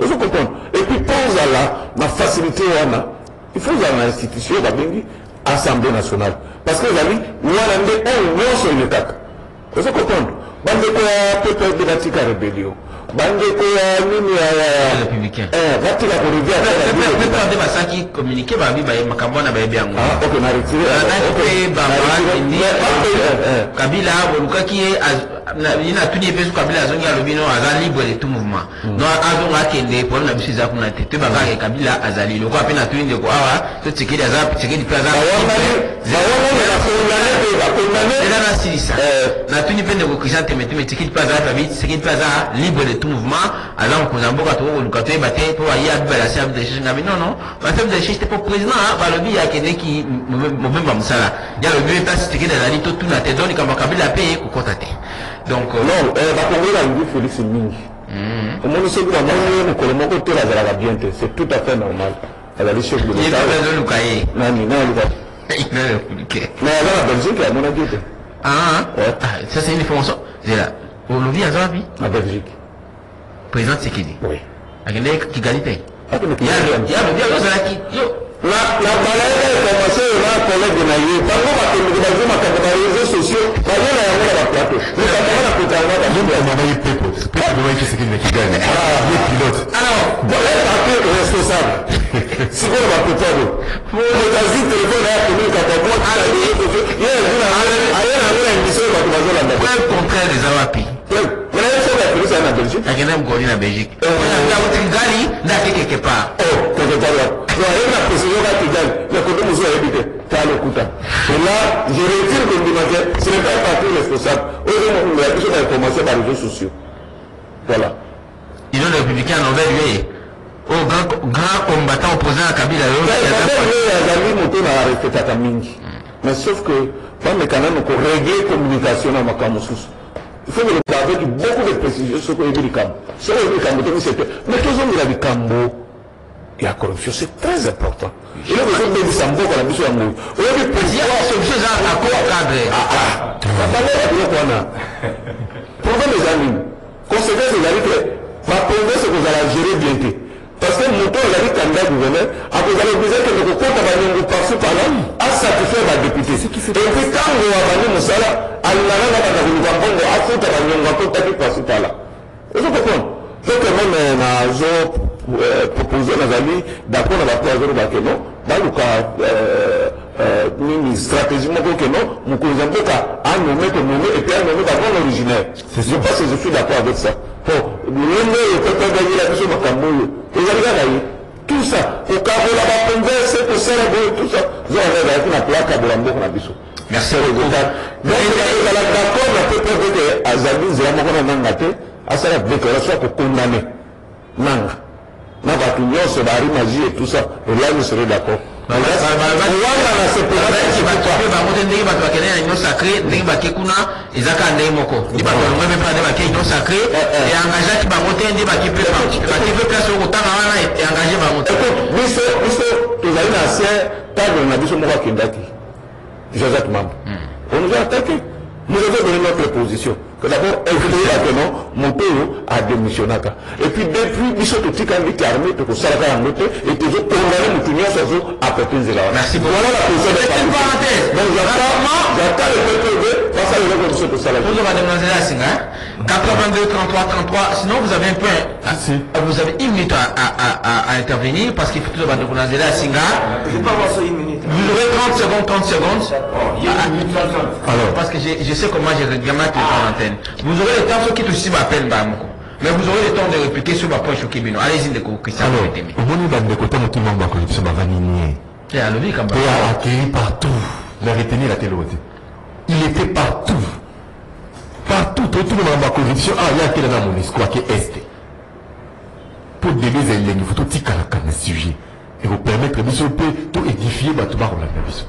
[SPEAKER 5] ozo comprendre. Et puis mpo ozala na facilité wana il faut ozala na institution oyo babengi assemblée nationale. Parce que ezali wana nde oyo nyonso elekaka ozo comprendre. Bandeko ya ppd batika rébellion bandeko ya nini batika
[SPEAKER 2] basaki communiqué babi makambo wana bayebi yango
[SPEAKER 5] ok na retire
[SPEAKER 2] nani mpe bambaindi kabila bolukaki ye az- na- ye natuni ye mpe so kabila azongi alobi no aza libre de tout mouvement. No azonga akende problème na biso eza kuna te toyebaka ke kabila azali. Lokola mpe natuni ndeko awa to aza mpe natuni mpe ndeko mpe aza mpe aza libre de tout mouvement. Aza mokonzi ya mboka tokokoluka toyeba te mpo baye abibala se abide recherche ngabi. Nono basabide recherche te mpo président balobi akendeki mobemba mosala ya lobi mpe mpasi tsekedi azali totuna te. Donc likambo ya kabila mpe kokɔta te donc
[SPEAKER 5] non bakongoli balingi félix mingi. Omoni soki bamoni mokolo moko te bazalaka bien te c'est tout à fait normal. Azali chef de
[SPEAKER 2] ye
[SPEAKER 5] l'état.
[SPEAKER 2] mpe azoluka ye.
[SPEAKER 5] Nani nayeluka
[SPEAKER 2] ina républicain
[SPEAKER 5] mais aza na belgique amonaki te
[SPEAKER 2] ah
[SPEAKER 5] Ouais.
[SPEAKER 2] ah, ça c'est une information. Zela olobi aza wapi
[SPEAKER 5] na belgique.
[SPEAKER 2] président tsekedi
[SPEAKER 5] oui.
[SPEAKER 2] Akende kigali te yo
[SPEAKER 5] La, la palais d'information eza collègue na ye bango bakendeki bazwi makambo ba réseau sociaux baza na yango na baplateau
[SPEAKER 4] mekatanga na
[SPEAKER 5] kotaangaaaaape responsable sikoyo bapetado motazi telefone na ya kominikaka ye yango na ye nango na émission oyo bato bazolanda
[SPEAKER 2] contraire eza wapi
[SPEAKER 5] aye na belgique
[SPEAKER 2] akende mokoli na belgique ake quelque part
[SPEAKER 5] quelque part là. Non, il y a. Le a dit que t'as le coup. Et là, je retire le. Ce n'est pas un parti responsable. Aujourd'hui, on a besoin de commencer par les réseaux sociaux. Voilà.
[SPEAKER 2] union des républicains en envers lui au grand combattant opposant à kabila
[SPEAKER 5] moto na mingi mais sauf que bamekana noko régler communication na makambo mosusu il faut le faire avec beaucoup de précision ce qu'on a vu du Cambo. Ce qu'on a vu du Cambo, c'est que mais tous les gens du Cambo, il y a corruption, c'est très important. Et là, vous avez dit ça, beaucoup la
[SPEAKER 2] mission à nous. Vous avez dit président, c'est une chose à accord cadre.
[SPEAKER 5] Ah ah, la manière de qu'on a. Problème des amis, conséquence des amis que ma promesse que vous allez gérer bientôt. Parce que moto azali candidat gouverneur akozala oblige kende kokota baniongo parci parla asatisfaire badepute epuis ntango abandi mosala alingana na banda koluka mbongo afuta baniongo akotaki parla ozo comprendre donc meme nazo propose nazali d'accord na bato azoloba ke non? Baluka nini stratégie moko ke non mokonzi ya mboka anome konome epuis anome bangon originaire je pense je suis d'accord avec ça po lolenge oyo totaganyela biso makambo oyo ezali kaka ye tout ça kokabola baprovince kosala tout ça zona ezalaki na pla kabola mboka na biso
[SPEAKER 2] Merci
[SPEAKER 5] ezala d'accord na ppd ke azali nzela moko na nanga te asala déclaration ya kokondane nanga na bato nyonso barimagi et tout ça elani serait d'accord owanga na
[SPEAKER 2] bato mpe bango te ndenge bato bakende na union sacré ndenge bake kuna eza kaka ndenge moko ndi bato balongwe mpe mpa nde bake union sacré eengagaki bango te nde baki mpe bake mpe place oyo kotanga wana eengage bango te
[SPEAKER 5] biso tozali na ancien cadre na biso moko akendaki joseph mambo on nous a attaqué nous avons donné notre position que d'abord evideyela que non moto oyo adémissionnaka et puis depuis biso totikali ti armé tokosalaka yango te et tozokondane motu nyonso azo apete nzela wana
[SPEAKER 2] Merci beaucoup.
[SPEAKER 5] voilà la position de
[SPEAKER 2] C'est une parenthèse.
[SPEAKER 5] donc j'attends le ppd basala eloko biso tosala
[SPEAKER 2] Bonjour Madame Nanzela Singa. 82 33 33. Sinon vous avez un point.
[SPEAKER 4] si.
[SPEAKER 2] Vous avez une minute à, à, à, à, à intervenir parce qu'il faut toujours Madame Nanzela Singa.
[SPEAKER 1] Je peux avoir ça une minute.
[SPEAKER 2] Vous aurez 30 secondes, 30 secondes.
[SPEAKER 3] Il y a une minute trente secondes.
[SPEAKER 2] Alors, parce que je, je sais comment je regarde les temps l'antenne. Vous aurez le temps, ceux qui touchent m'appellent Bamoko. Mais vous aurez le temps de répliquer sur ma poche au Kibino. Allez-y, Ndeko, Christian
[SPEAKER 4] alors
[SPEAKER 2] Betemi.
[SPEAKER 4] omoni bandeko ntango ntimbango ya corruption bava nini
[SPEAKER 2] Et à l'obi, comme
[SPEAKER 4] mpe accueilli partout. Na retenir atelo te il était partout. Partout totuna makambo ya corruption ah ye akela na monesco ake este mpo debe eza elengi fo totikalaka na sujet. Ekopermettre biso mpe toédifie bato bakolanda biso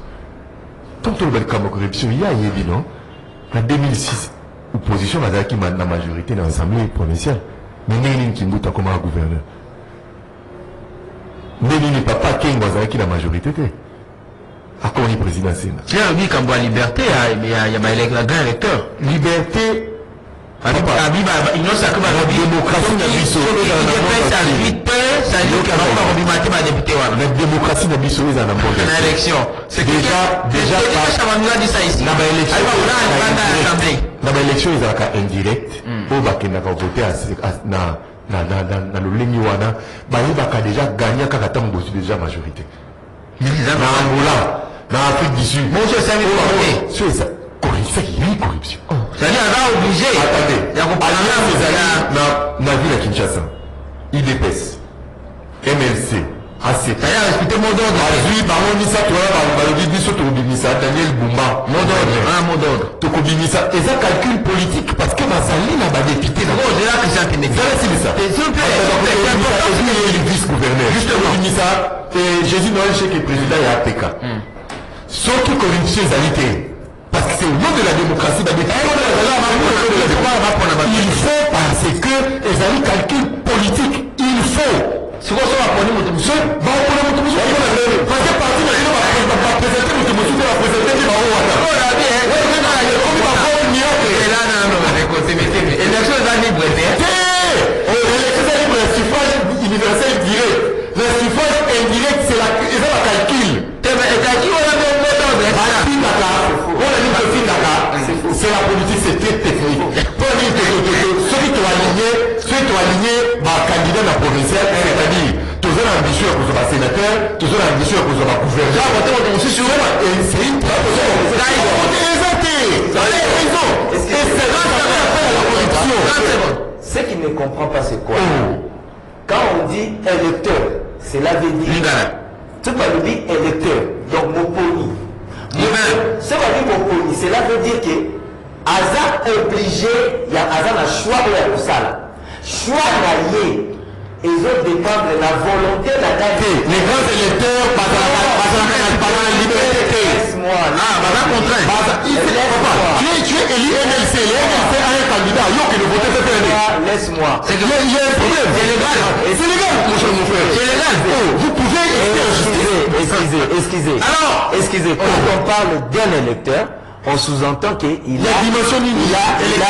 [SPEAKER 4] ntango toloba likambo ya corruption ye ayebi non na 2006 opposition bazalaki ma- na majorité na assemblée provinciale. Me ndenge nini kimbuta akomaka gouverneur? Ndenge nini papa kengo azalaki na majorité te akomaki président senga
[SPEAKER 2] Tu as dit qu'en bois liberté, il y a, il y a, grand électeur.
[SPEAKER 4] liberté
[SPEAKER 2] Abiba, il n'y a que ma
[SPEAKER 4] démocratie na biso
[SPEAKER 2] Il
[SPEAKER 4] eza na
[SPEAKER 2] est
[SPEAKER 4] monde
[SPEAKER 2] ça
[SPEAKER 4] entier.
[SPEAKER 2] vite fait, ça dit qu'il y a pas Robi Maté, ma député, voilà.
[SPEAKER 4] na démocratie na biso eza baélection ezalaka indirect oyo bakendaka vote na lolenge wana. Bayebaka déjà gagna kaka ntango bozwi déjà majorité. Na angola. Na afrique du sud.
[SPEAKER 2] Corruption. C'est-à-dire, on va obligé.
[SPEAKER 4] attendez.
[SPEAKER 2] Il y a qu'on parle là,
[SPEAKER 4] alliance
[SPEAKER 2] vous
[SPEAKER 4] ezali
[SPEAKER 2] allez-
[SPEAKER 4] na na ville ya kinshasa idps mlc acp
[SPEAKER 2] C'est-à-dire, mon ordre.
[SPEAKER 4] bazwi bango misato wana ba- balobi biso tokobimisa daniel bumba
[SPEAKER 2] Mot d'ordre. Un mot d'ordre.
[SPEAKER 4] tokobimisa eza calcul politique parce que bazali na badepute na
[SPEAKER 2] Bon, c'est là que
[SPEAKER 4] zala silisa
[SPEAKER 2] S'il vous plaît, s'il vous plaît, c'est important.
[SPEAKER 4] vice gouverneur
[SPEAKER 2] Justement.
[SPEAKER 4] tokobimisa jésus noel cheke président ya apk soki corruption ezali te Parce que c'est au nom de la démocratie Il faut parce que les amis calculent politique. Il faut. C'est quoi ça eh, va prendre mon monsieur Va prendre
[SPEAKER 2] mon monsieur. Parce que
[SPEAKER 4] parti de l'Union va présenter mon monsieur va présenter des barreaux. Oh la vie, on est dans la vie. On va voir New York. Et là, non, non, on est côté, mais na provincial c'est-à-dire toza na ambition ya kozwa basénateur toza na ambition ya kozwa bagouverneur qu'on
[SPEAKER 1] Ce qu'il ne comprend pas, c'est quoi? Quand on dit électeur, cela veut dire. le dire électeur, donc Moponi. Ce va dire Moponi, cela veut dire que Aza obligé, il y a Aza na choix de la Kusala. Choix na yé, ils ont dépendre de la volonté de la
[SPEAKER 4] les grands électeurs bazalaka na liberté.
[SPEAKER 1] Laisse-moi.
[SPEAKER 2] ah baza contraint
[SPEAKER 4] Baza- il- c'est- papa, tu es tu es élu MLC le MLC a un candidat. Yo que le voter peut faire
[SPEAKER 1] Laisse-moi,
[SPEAKER 2] c'est que
[SPEAKER 4] il y a un problème.
[SPEAKER 2] C'est légal.
[SPEAKER 4] C'est légal mon cher mon frère.
[SPEAKER 2] C'est légal
[SPEAKER 4] Oh, vous pouvez
[SPEAKER 1] Excusez, excusez, excusez.
[SPEAKER 2] Alors?
[SPEAKER 1] Excusez, quand on parle d'un électeur, on sous-entend qu'il
[SPEAKER 4] la
[SPEAKER 1] a,
[SPEAKER 4] dimension
[SPEAKER 1] il a, il a,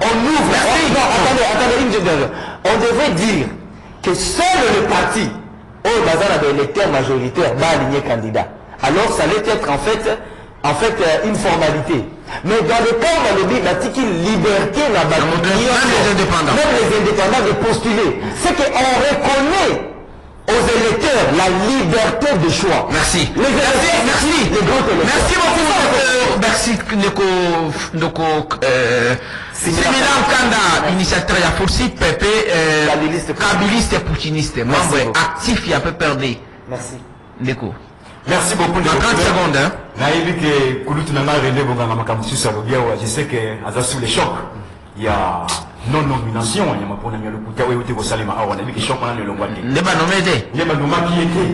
[SPEAKER 1] on ouvre, attendez, attendez, une on devrait dire que seul le parti, au bazar de l'électeur majoritaire, va aligner candidat. Alors ça allait être en fait, en fait euh, une formalité. Mais dans le cas où on a dit, qu'il liberté là-bas.
[SPEAKER 2] Même les indépendants.
[SPEAKER 1] Même les indépendants de postuler. C'est qu'on reconnaît aux électeurs la liberté de choix.
[SPEAKER 2] merci
[SPEAKER 1] Les électeurs,
[SPEAKER 2] merci
[SPEAKER 1] les grands électeurs.
[SPEAKER 2] merci beaucoup euh, merci ndeko ndeko euh, initiateur ya pepe euh,
[SPEAKER 1] Kabiliste.
[SPEAKER 2] membre actif ya
[SPEAKER 1] Merci.
[SPEAKER 2] ndeko
[SPEAKER 3] Merci beaucoup.
[SPEAKER 2] en 30 secondes hein.
[SPEAKER 3] je sais que aza sous le choc ya. Non nomination ya maponami ya lokuta oyo te kosalema awa nayebi ke choc wana nelongwa te
[SPEAKER 2] nde banome te
[SPEAKER 3] nde balongaki ye te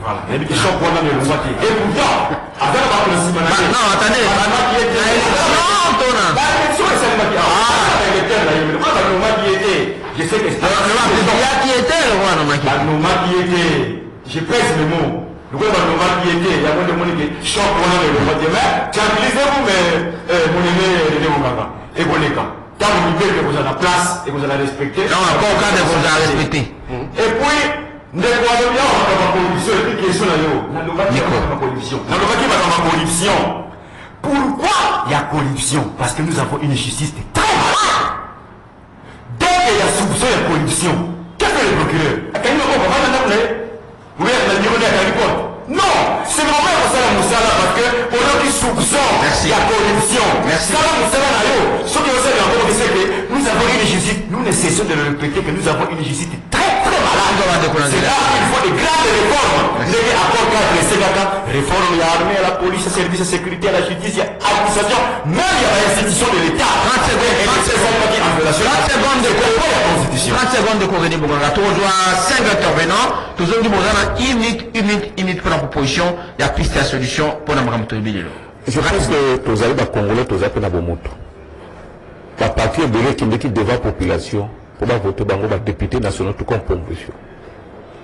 [SPEAKER 3] voilà. Nayebi ke choc wana nelongwa te et pourtant aza na bato na na ye
[SPEAKER 2] non attendez.
[SPEAKER 3] Balongaki ye te
[SPEAKER 2] Na tona
[SPEAKER 3] baélection esalemaki awa électeur na ye mais balongaki ye te je sais que
[SPEAKER 2] yaki ete eloko banomaki
[SPEAKER 3] banomaki ye te je pèse le mot. Lokola banomaki ye te yango nde moni ke choc wana nelongwa te mais tranquillisez vous mais mon aimé rene que vous avez la place et vous allez respecter.
[SPEAKER 2] Non, encore quand vous allez respecter. Mm-hmm.
[SPEAKER 3] Et puis, nous bien ma corruption
[SPEAKER 2] et
[SPEAKER 3] puis question corruption. Pourquoi il y a corruption Parce que nous avons une justice très. Dès qu'il y a soupçon, il y corruption. Qu'est-ce que le procureur? Ah, hein vous Non C'est mon parce que on a du soupçon, il
[SPEAKER 2] y
[SPEAKER 3] a corruption.
[SPEAKER 2] Merci
[SPEAKER 3] vous ce que vous nous avons une justice, nous ne cessons de le répéter que nous avons une justice très très malade. C'est là qu'il faut de grandes réformes. Ndenge accord 4 et CKK, réforme l'armée, à la police, au service de sécurité, à la justice, il y a administration, même il y a l'institution de l'État.
[SPEAKER 2] 30 secondes,
[SPEAKER 3] Et
[SPEAKER 2] 30
[SPEAKER 3] c'est ça qui est en violation.
[SPEAKER 2] 30 secondes de
[SPEAKER 3] constitution.
[SPEAKER 2] 30 secondes de Bonganga. Tozwa 5 intervenants. 1 minute, 1 minute, 1 minute pour la proposition. Il y a piste à solution pour la
[SPEAKER 6] je pense que bacongolais toza mpe na bomoto baparti ebele ekendeki devant population. Mpo bavote bango badepute national to comme convention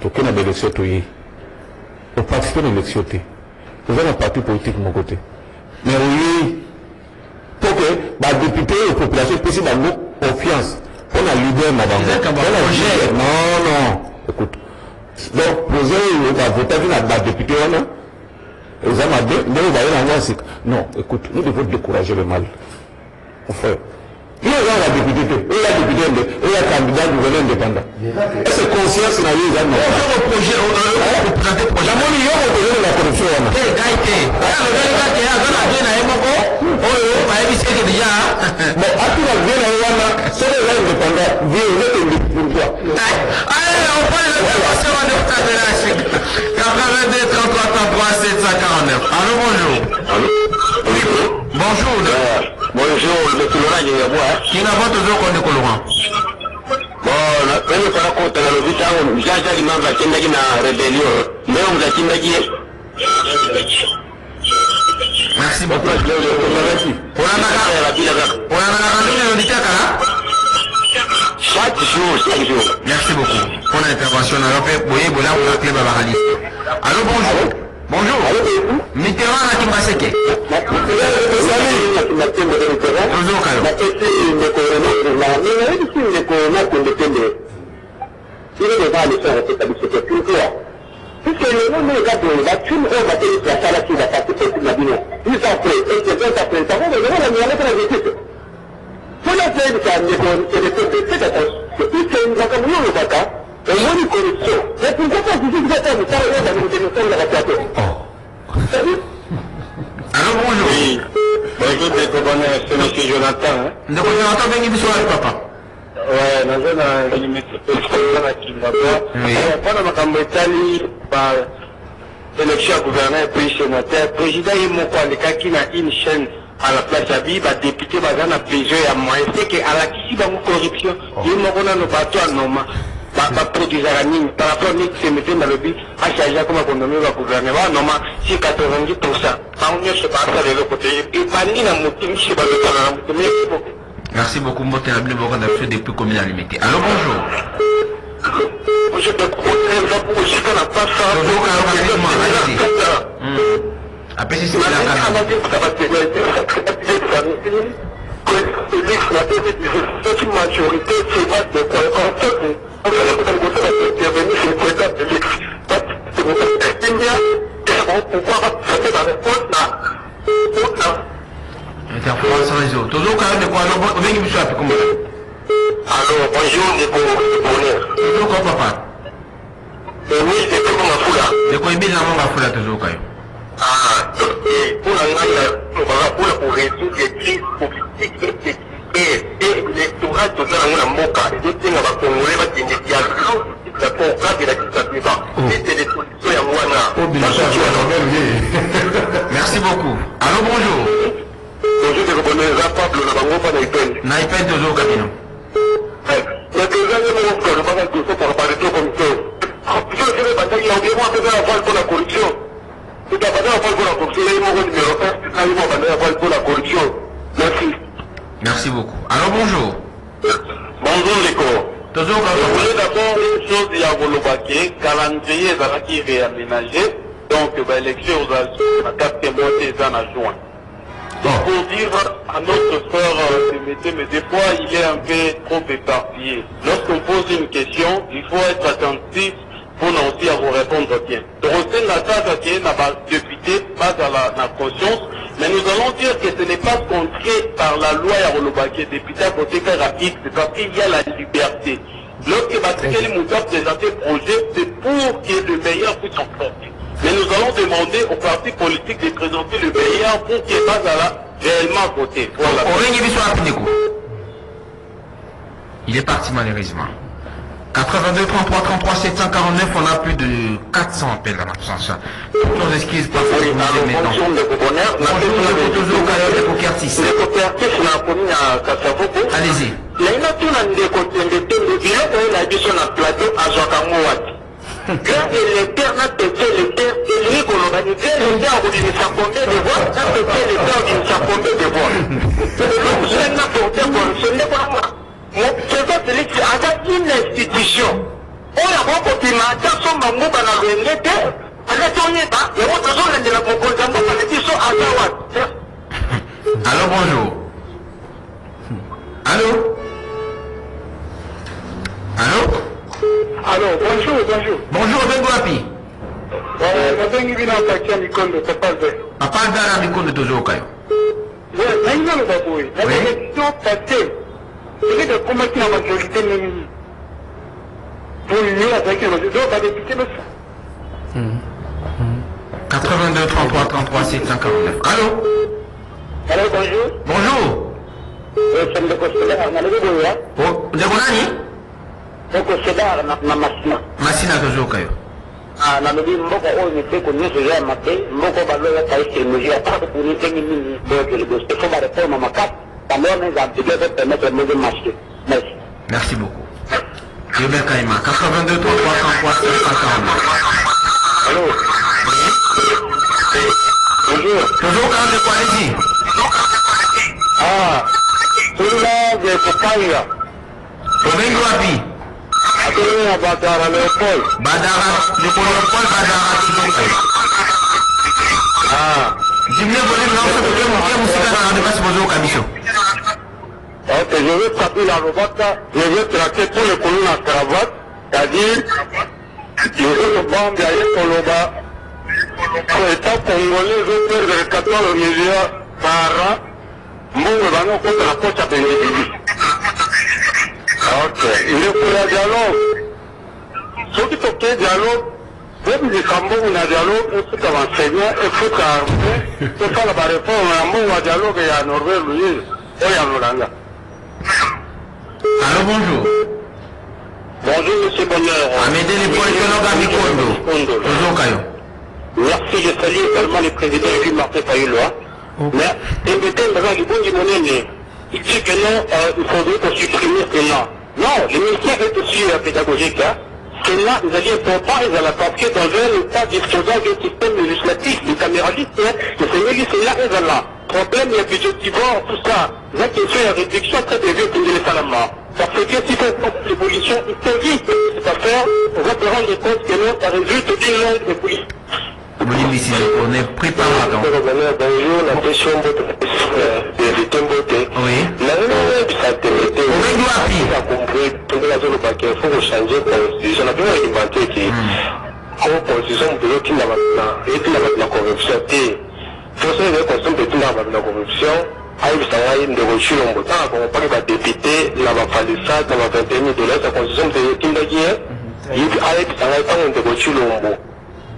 [SPEAKER 6] toke na baélection toye oparticipe na élection te toza na parti politique moko te mais oye mpo ke badepute oyo population epesi bango confiance mpo na leader na bango.
[SPEAKER 2] Ezaka ba
[SPEAKER 6] Mpo na
[SPEAKER 2] projet.
[SPEAKER 6] leader- non écoute. Donc projet oyo bavotaki na badepute wana eza mabe ndenge baye nango ya sika non écoute nous devons décourager le mal. Mon ye eza na député te oya député nde oya candidat gouverneur indépendant. Ese conscience na ye eza namoni yo mokozeli na corruption
[SPEAKER 2] eh, wana
[SPEAKER 6] bon atuna vie na ye wana soki eza indépendant vie
[SPEAKER 2] ozete ndi pourquoi Allô, bonjour. Allô. Bonjour. Bonjour.
[SPEAKER 6] bonjour le tolorage ya bwa
[SPEAKER 2] Kinga voto zo konde ko Laurent.
[SPEAKER 6] bon pene kona kota na lobi ntango jaja limanga akendaki na rébellion ndenge moto akendaki ye
[SPEAKER 2] Merci beaucoup.
[SPEAKER 6] chaque jour chaque jour
[SPEAKER 2] Merci beaucoup pour l'intervention. Clé. Allô, bonjour. bonjour. Mitterrand natumba seke tozokalo puisque lelo ndenge kaka batime oyo batelisi basalaki baparti politique na bino dix ans
[SPEAKER 6] après intervent après sangoeoolamiyango mpona justice mpona koyebisa ndeko elepepe tetata puisque makambo
[SPEAKER 2] yo olobaka
[SPEAKER 6] omoni corruption mais pourquoi pas justice kata mosala oyo bamitemisangaka te jonathan?
[SPEAKER 2] Ndeko Jonathan bengi biso wapi papa?
[SPEAKER 6] Naza na limiteeza na kimbaba mpona makambo etali ba élection ya gouvernement epai sénateur. Président ye moko alekaki na une chaîne à la place ya bi badepute baza na besoin ya moyen. Seke alakisi bango corruption. Ye moko nano bato anoma nini par rapport niki semete balobi acharge akoma kondome bagouvernement banoma si 90 pourcent bango nyonso baasala eloko te ebandi na motu misi balotana na motu mais
[SPEAKER 2] Merci beaucoup Mbote na bino boko na biso depuis combien à limité. Allô, bonjour.
[SPEAKER 6] que Félix la
[SPEAKER 2] TV disait cette
[SPEAKER 6] majorité sera de quoi En fait, on va intervenir sur le président Félix. Il y a un pouvoir traiter la réponse là.
[SPEAKER 2] Interférence réseau. Toujours quand même de quoi On vient de me comment
[SPEAKER 6] Alors, bonjour, de bonheur.
[SPEAKER 2] Toujours quoi, papa
[SPEAKER 6] Le ministre était comme un foulard.
[SPEAKER 2] De quoi il est dans mon foulard
[SPEAKER 6] toujours quand même mpona ngai nakoka mpona korésoudre crise politique électorale toza nango na mboka ezotenga bakongole bakende dialogue na programme de la disabeba etele solution yango wana
[SPEAKER 2] merci beaucoup. Allo bonjour.
[SPEAKER 6] Bonjour dekobona eza pablo na bango mpa na ipende
[SPEAKER 2] na ipende ozoyoka bino
[SPEAKER 6] ezanga nango kazobaka doso par parité comité biso esebe bandaki yango yemo apeza ya voile mpo na corruption na voile mpona corruption ye moko numéro 1 na ye moko bandaki na voile mpona corruption merci
[SPEAKER 2] Merci beaucoup. Allô, bonjour.
[SPEAKER 6] bonjour leko
[SPEAKER 2] Tozo
[SPEAKER 6] Je
[SPEAKER 2] kayo.
[SPEAKER 6] voulais d'abord une chose il y a Golobaki, calendrier ezalaki réaménagé, donc bah, élection aux la mois des ans à juin. Donc pour dire à notre frère euh, Démété, mais des fois il est un peu trop éparpillé. Lorsqu'on pose une question, il faut être attentif pour nous aussi à vous répondre bien. Donc c'est la tâche qui est dans la député, pas dans la, la conscience, mais nous allons dire que ce n'est pas contré par la loi à Rolobaki, député à c'est parce qu'il y a la liberté. Lorsque Batikeli Moussa présente un projet, c'est pour que le meilleur puisse en sortir. Mais nous allons demander aux partis politiques de présenter le meilleur pour qu'il à réellement voté pour la
[SPEAKER 2] obengi biso wapi ndeko il est parti malheureusement. 82 33 33 749 on a plus de 400 appels dans l'absence toutes nos excuses
[SPEAKER 6] Oui,
[SPEAKER 2] maintenant
[SPEAKER 6] bonjour ndeko bonheur
[SPEAKER 2] bonjour
[SPEAKER 6] ya kasavubu
[SPEAKER 2] allez-y
[SPEAKER 6] naina tuna ndeko tembetembe biloko oyo na biso na plateau azwaka ngo wapi? Grand électeur na pete électeur elingi koloba grand électeur akobimisa combien de voix. Na pete électeur akobimisa combien de voix. Na porte corruption ndeko présent félix aza une institution. Oyo akokobima ata somba nguba na lwenge te aleti oyeba yango tozolandela mokonzi ya mboka na biso aza wapi
[SPEAKER 2] allô bonjour allô? Allô?
[SPEAKER 6] Alors bonjour bonjour.
[SPEAKER 2] Bonjour obengi wapi
[SPEAKER 6] nabengi bino apaki ya mikondo papa ve
[SPEAKER 2] papa dala mikondo tozoka yo.
[SPEAKER 6] Nayi naloba boye na élection passé eleke ekomaki na majorité mingi boyo azalaki na majorité donc badepute beso
[SPEAKER 2] 82 33 33 749 allô?
[SPEAKER 6] Alo bonjour.
[SPEAKER 2] Bonjour
[SPEAKER 6] ndeko sedar nalobi boya
[SPEAKER 2] Oh, ndeko nani
[SPEAKER 6] ndeko sedar na masina
[SPEAKER 2] masina tozoka yo
[SPEAKER 6] nalobi mboka oyo mibeko nyonso eza ya mabe mboka oyo baloya taisir mesure ataka kopuni ndenge nini boyoke liboso te fo bareforme makasi bango wana eza mpike pe permettre meze marché merci
[SPEAKER 2] merci beaucoup Yobel Kaima 82 33 33 749
[SPEAKER 6] Allô Bonjour.
[SPEAKER 2] tozoka yo ndeko allez-y
[SPEAKER 6] Ah, je kupanga.
[SPEAKER 2] obengi wapi
[SPEAKER 6] Tulina batara Leopold.
[SPEAKER 2] badara ndeko leopold badara tozoka yo
[SPEAKER 6] Ah,
[SPEAKER 2] dimle volume na oso toke moke mosika na rande kasi bozoka biso
[SPEAKER 6] ok, je vais taper la robota, je vais traquer tout le colonne à cravate, c'est-à-dire, je vais le bombe à Yekoloba. L'État congolais veut perdre 14 milliards par an. Mbongo bango contre la poche à Bénédicte. Ok, il est pour la dialogue. soki tokee dialogue bobimisa mbongo na dialogue efuta banseignant efuta arme tosala bareforme ya mbongo ya dialogue ya norbert louise oyo ya lolanga
[SPEAKER 2] allô bonjour.
[SPEAKER 6] Bonjour monsieur bonheur.
[SPEAKER 2] Amede lepold tonoka mikondo. tozoka yo
[SPEAKER 6] merci je salue également le président martin fayuloa mais libongi monene il dit que non euh, il faudrait qu'on supprimer cela non le ministère est aussi pédagogique hein. cela ezali important ezala parce que dans un état disposant d'un système législatif bicameraliste esengeli cela ezala problème ya budget du bord tout ça. Eza question ya réduction très devie okendele salama parce que si fait une évolution historique c'est à faire on va te rendre compte que non ça résulte d'une longue évolution
[SPEAKER 2] ne prépare donc.
[SPEAKER 6] Bonjour na question mbote
[SPEAKER 2] oui.
[SPEAKER 6] Nayoyebisa temete
[SPEAKER 2] obengi wapi
[SPEAKER 6] compris tondela azolobaki il faut changer constitution na bino alimante ete o constitution moto ezotinda bato etinda bato na corruption. Te foso ezali constitution moto etindaka bato na corruption. Ayebisa ngai ndeko chilombo ntango akongopaki badepute na bafalisade na ba 21 mille dollars ya constitution moto etindaki ye ayebisa ngai ntango ndeko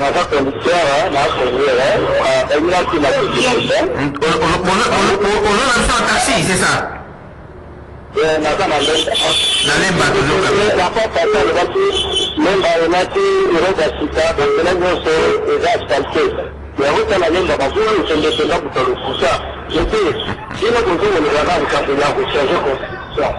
[SPEAKER 6] nafaka mtiara nakoyera ayiraki na
[SPEAKER 2] kujikuta olona sa taxi c'est ça?
[SPEAKER 6] Naza na
[SPEAKER 2] lemba
[SPEAKER 6] nakopata lobaki lemba elaki iroba sika bakela nyonso eza aspalite yakuta na lemba bazulu sendepenga kuta lokuta ete bino kozongoleka na likambo ya kochange constitution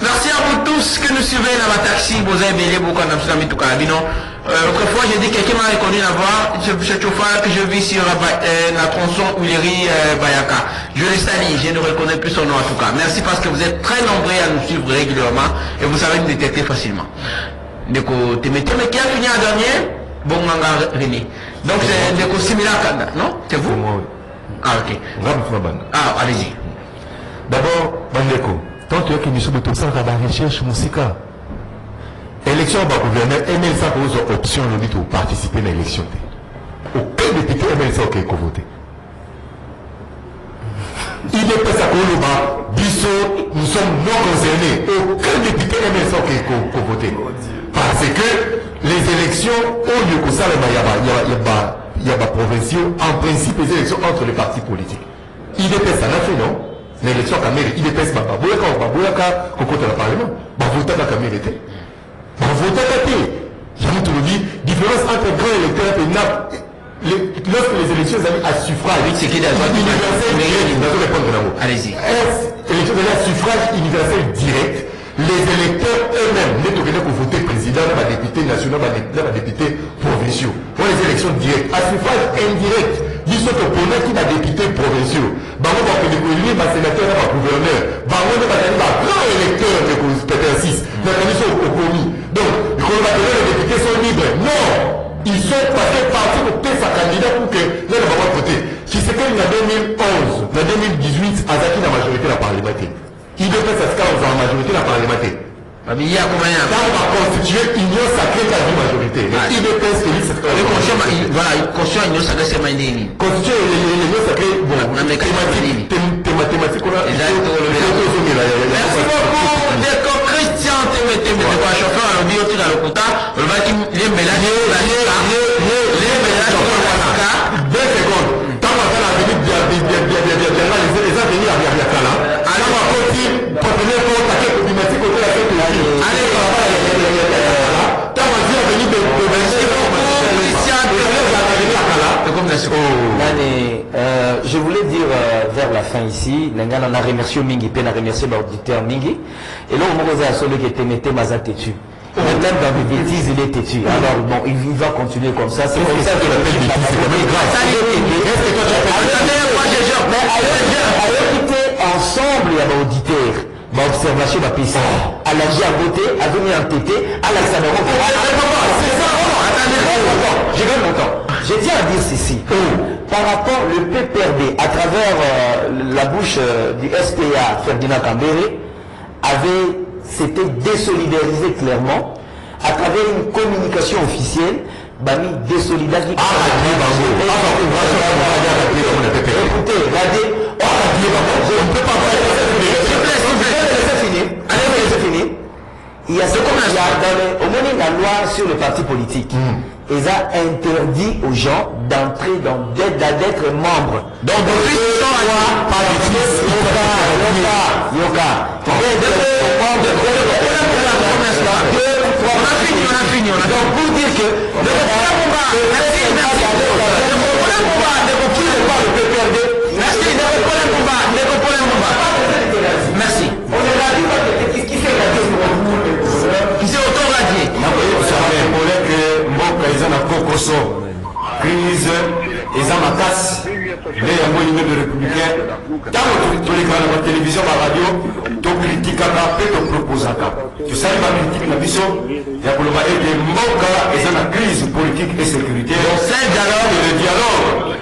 [SPEAKER 2] Merci à vous tous que nous suivez dans la taxi. Vous avez aimé beaucoup en Amsterdam et tout Euh, autrefois, j'ai dit quelqu'un m'a reconnu voix, ce chauffeur que je vis sur la, euh, la tronçon Ouleri euh, Bayaka. Je le salue, je ne reconnais plus son nom en tout cas. Merci parce que vous êtes très nombreux à nous suivre régulièrement et vous savez nous détecter facilement. Ndeko Temete, mais qui a fini en dernier? Bon Manga René. Donc c'est Ndeko Simila Kanda, non? C'est vous?
[SPEAKER 4] Moi oui.
[SPEAKER 2] Ah ok. Ah, allez-y.
[SPEAKER 4] d'abord bandeko tant toyoki miso boye tosalaka barecherche mosika élection bagouverneur mlsa kozwa option lobi toparticipe na élection te aucun député mlsa okei kovote idepesa koloba biso nous sommes non concernés aucun député mlsa okei kovote parce que les élections kosalema ya ba- ya ba- ya ba- ya baprovinciaux en principe les élections entre les partis politiques idepesa na fe non na élection kamere idps baboyaka parlement te bavotaka te yango tolobi différence entre grand électeur et na les- lorsque les élections ezali à suffrage
[SPEAKER 2] Oui, c'est qu'il y a droit de-
[SPEAKER 4] universel
[SPEAKER 2] Allez-y.
[SPEAKER 4] élection ezali à suffrage universel direct? Les électeurs eux-mêmes nde tokende kovote président na badéputé national bade- na badéputé provinciaux wana eza élection directe à suffrage
[SPEAKER 1] meaning Mingi, pe na remercié l'auditeur Mingi. Et là, on m'a dit que t'es metté Maza têtu. Même dans les bêtises, il est têtu. Alors bon, il, va continuer comme ça. C'est comme ça que la bêtise, c'est quand même grave. Mais ensemble, il y a des auditeurs. Bah, observation, bah, puis ça. À la à voter, à venir à l'Alexandre. C'est ça, attendez, mon temps. Je tiens à dire ceci. Par rapport le PPRD, à travers euh, la bouche euh, du SPA, Ferdinand Cambéré, avait s'était désolidarisé clairement à travers une communication officielle. Bami désolidarisé. Écoutez, regardez. On ne peut pas S'il vous plaît, s'il vous plaît, laissez finir. Allez, laissez finir. Il y a ce qu'on a dans le- la loi sur les partis politiques. Ils a interdit aux gens d'entrer dans d'être membres. Donc, de membre, Donc, pour dire que.
[SPEAKER 3] Eza na kokoso. Crise eza makasi. Nde yango de républicain. Ntango tolekaka na batelevizio baradio tokritikaka mpe toproposaka. Tosali bakritike na biso ya koloba ete mboka eza na crise politique et sécuritaire.
[SPEAKER 2] C'est dialogue.
[SPEAKER 3] le dialogue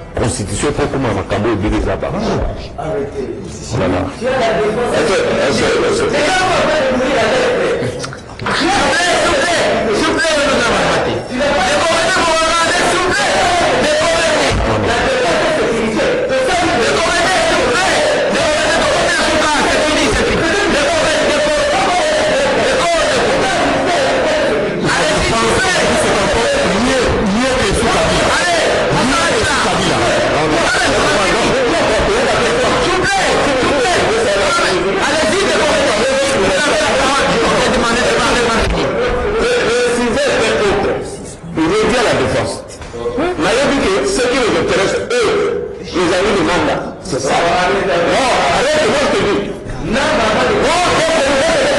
[SPEAKER 5] constitution okoma makambo ebele eza bango voilà
[SPEAKER 2] C'est
[SPEAKER 5] ça. Non, arrête, moi je te dis.
[SPEAKER 1] Non, maman, non, non, non, non,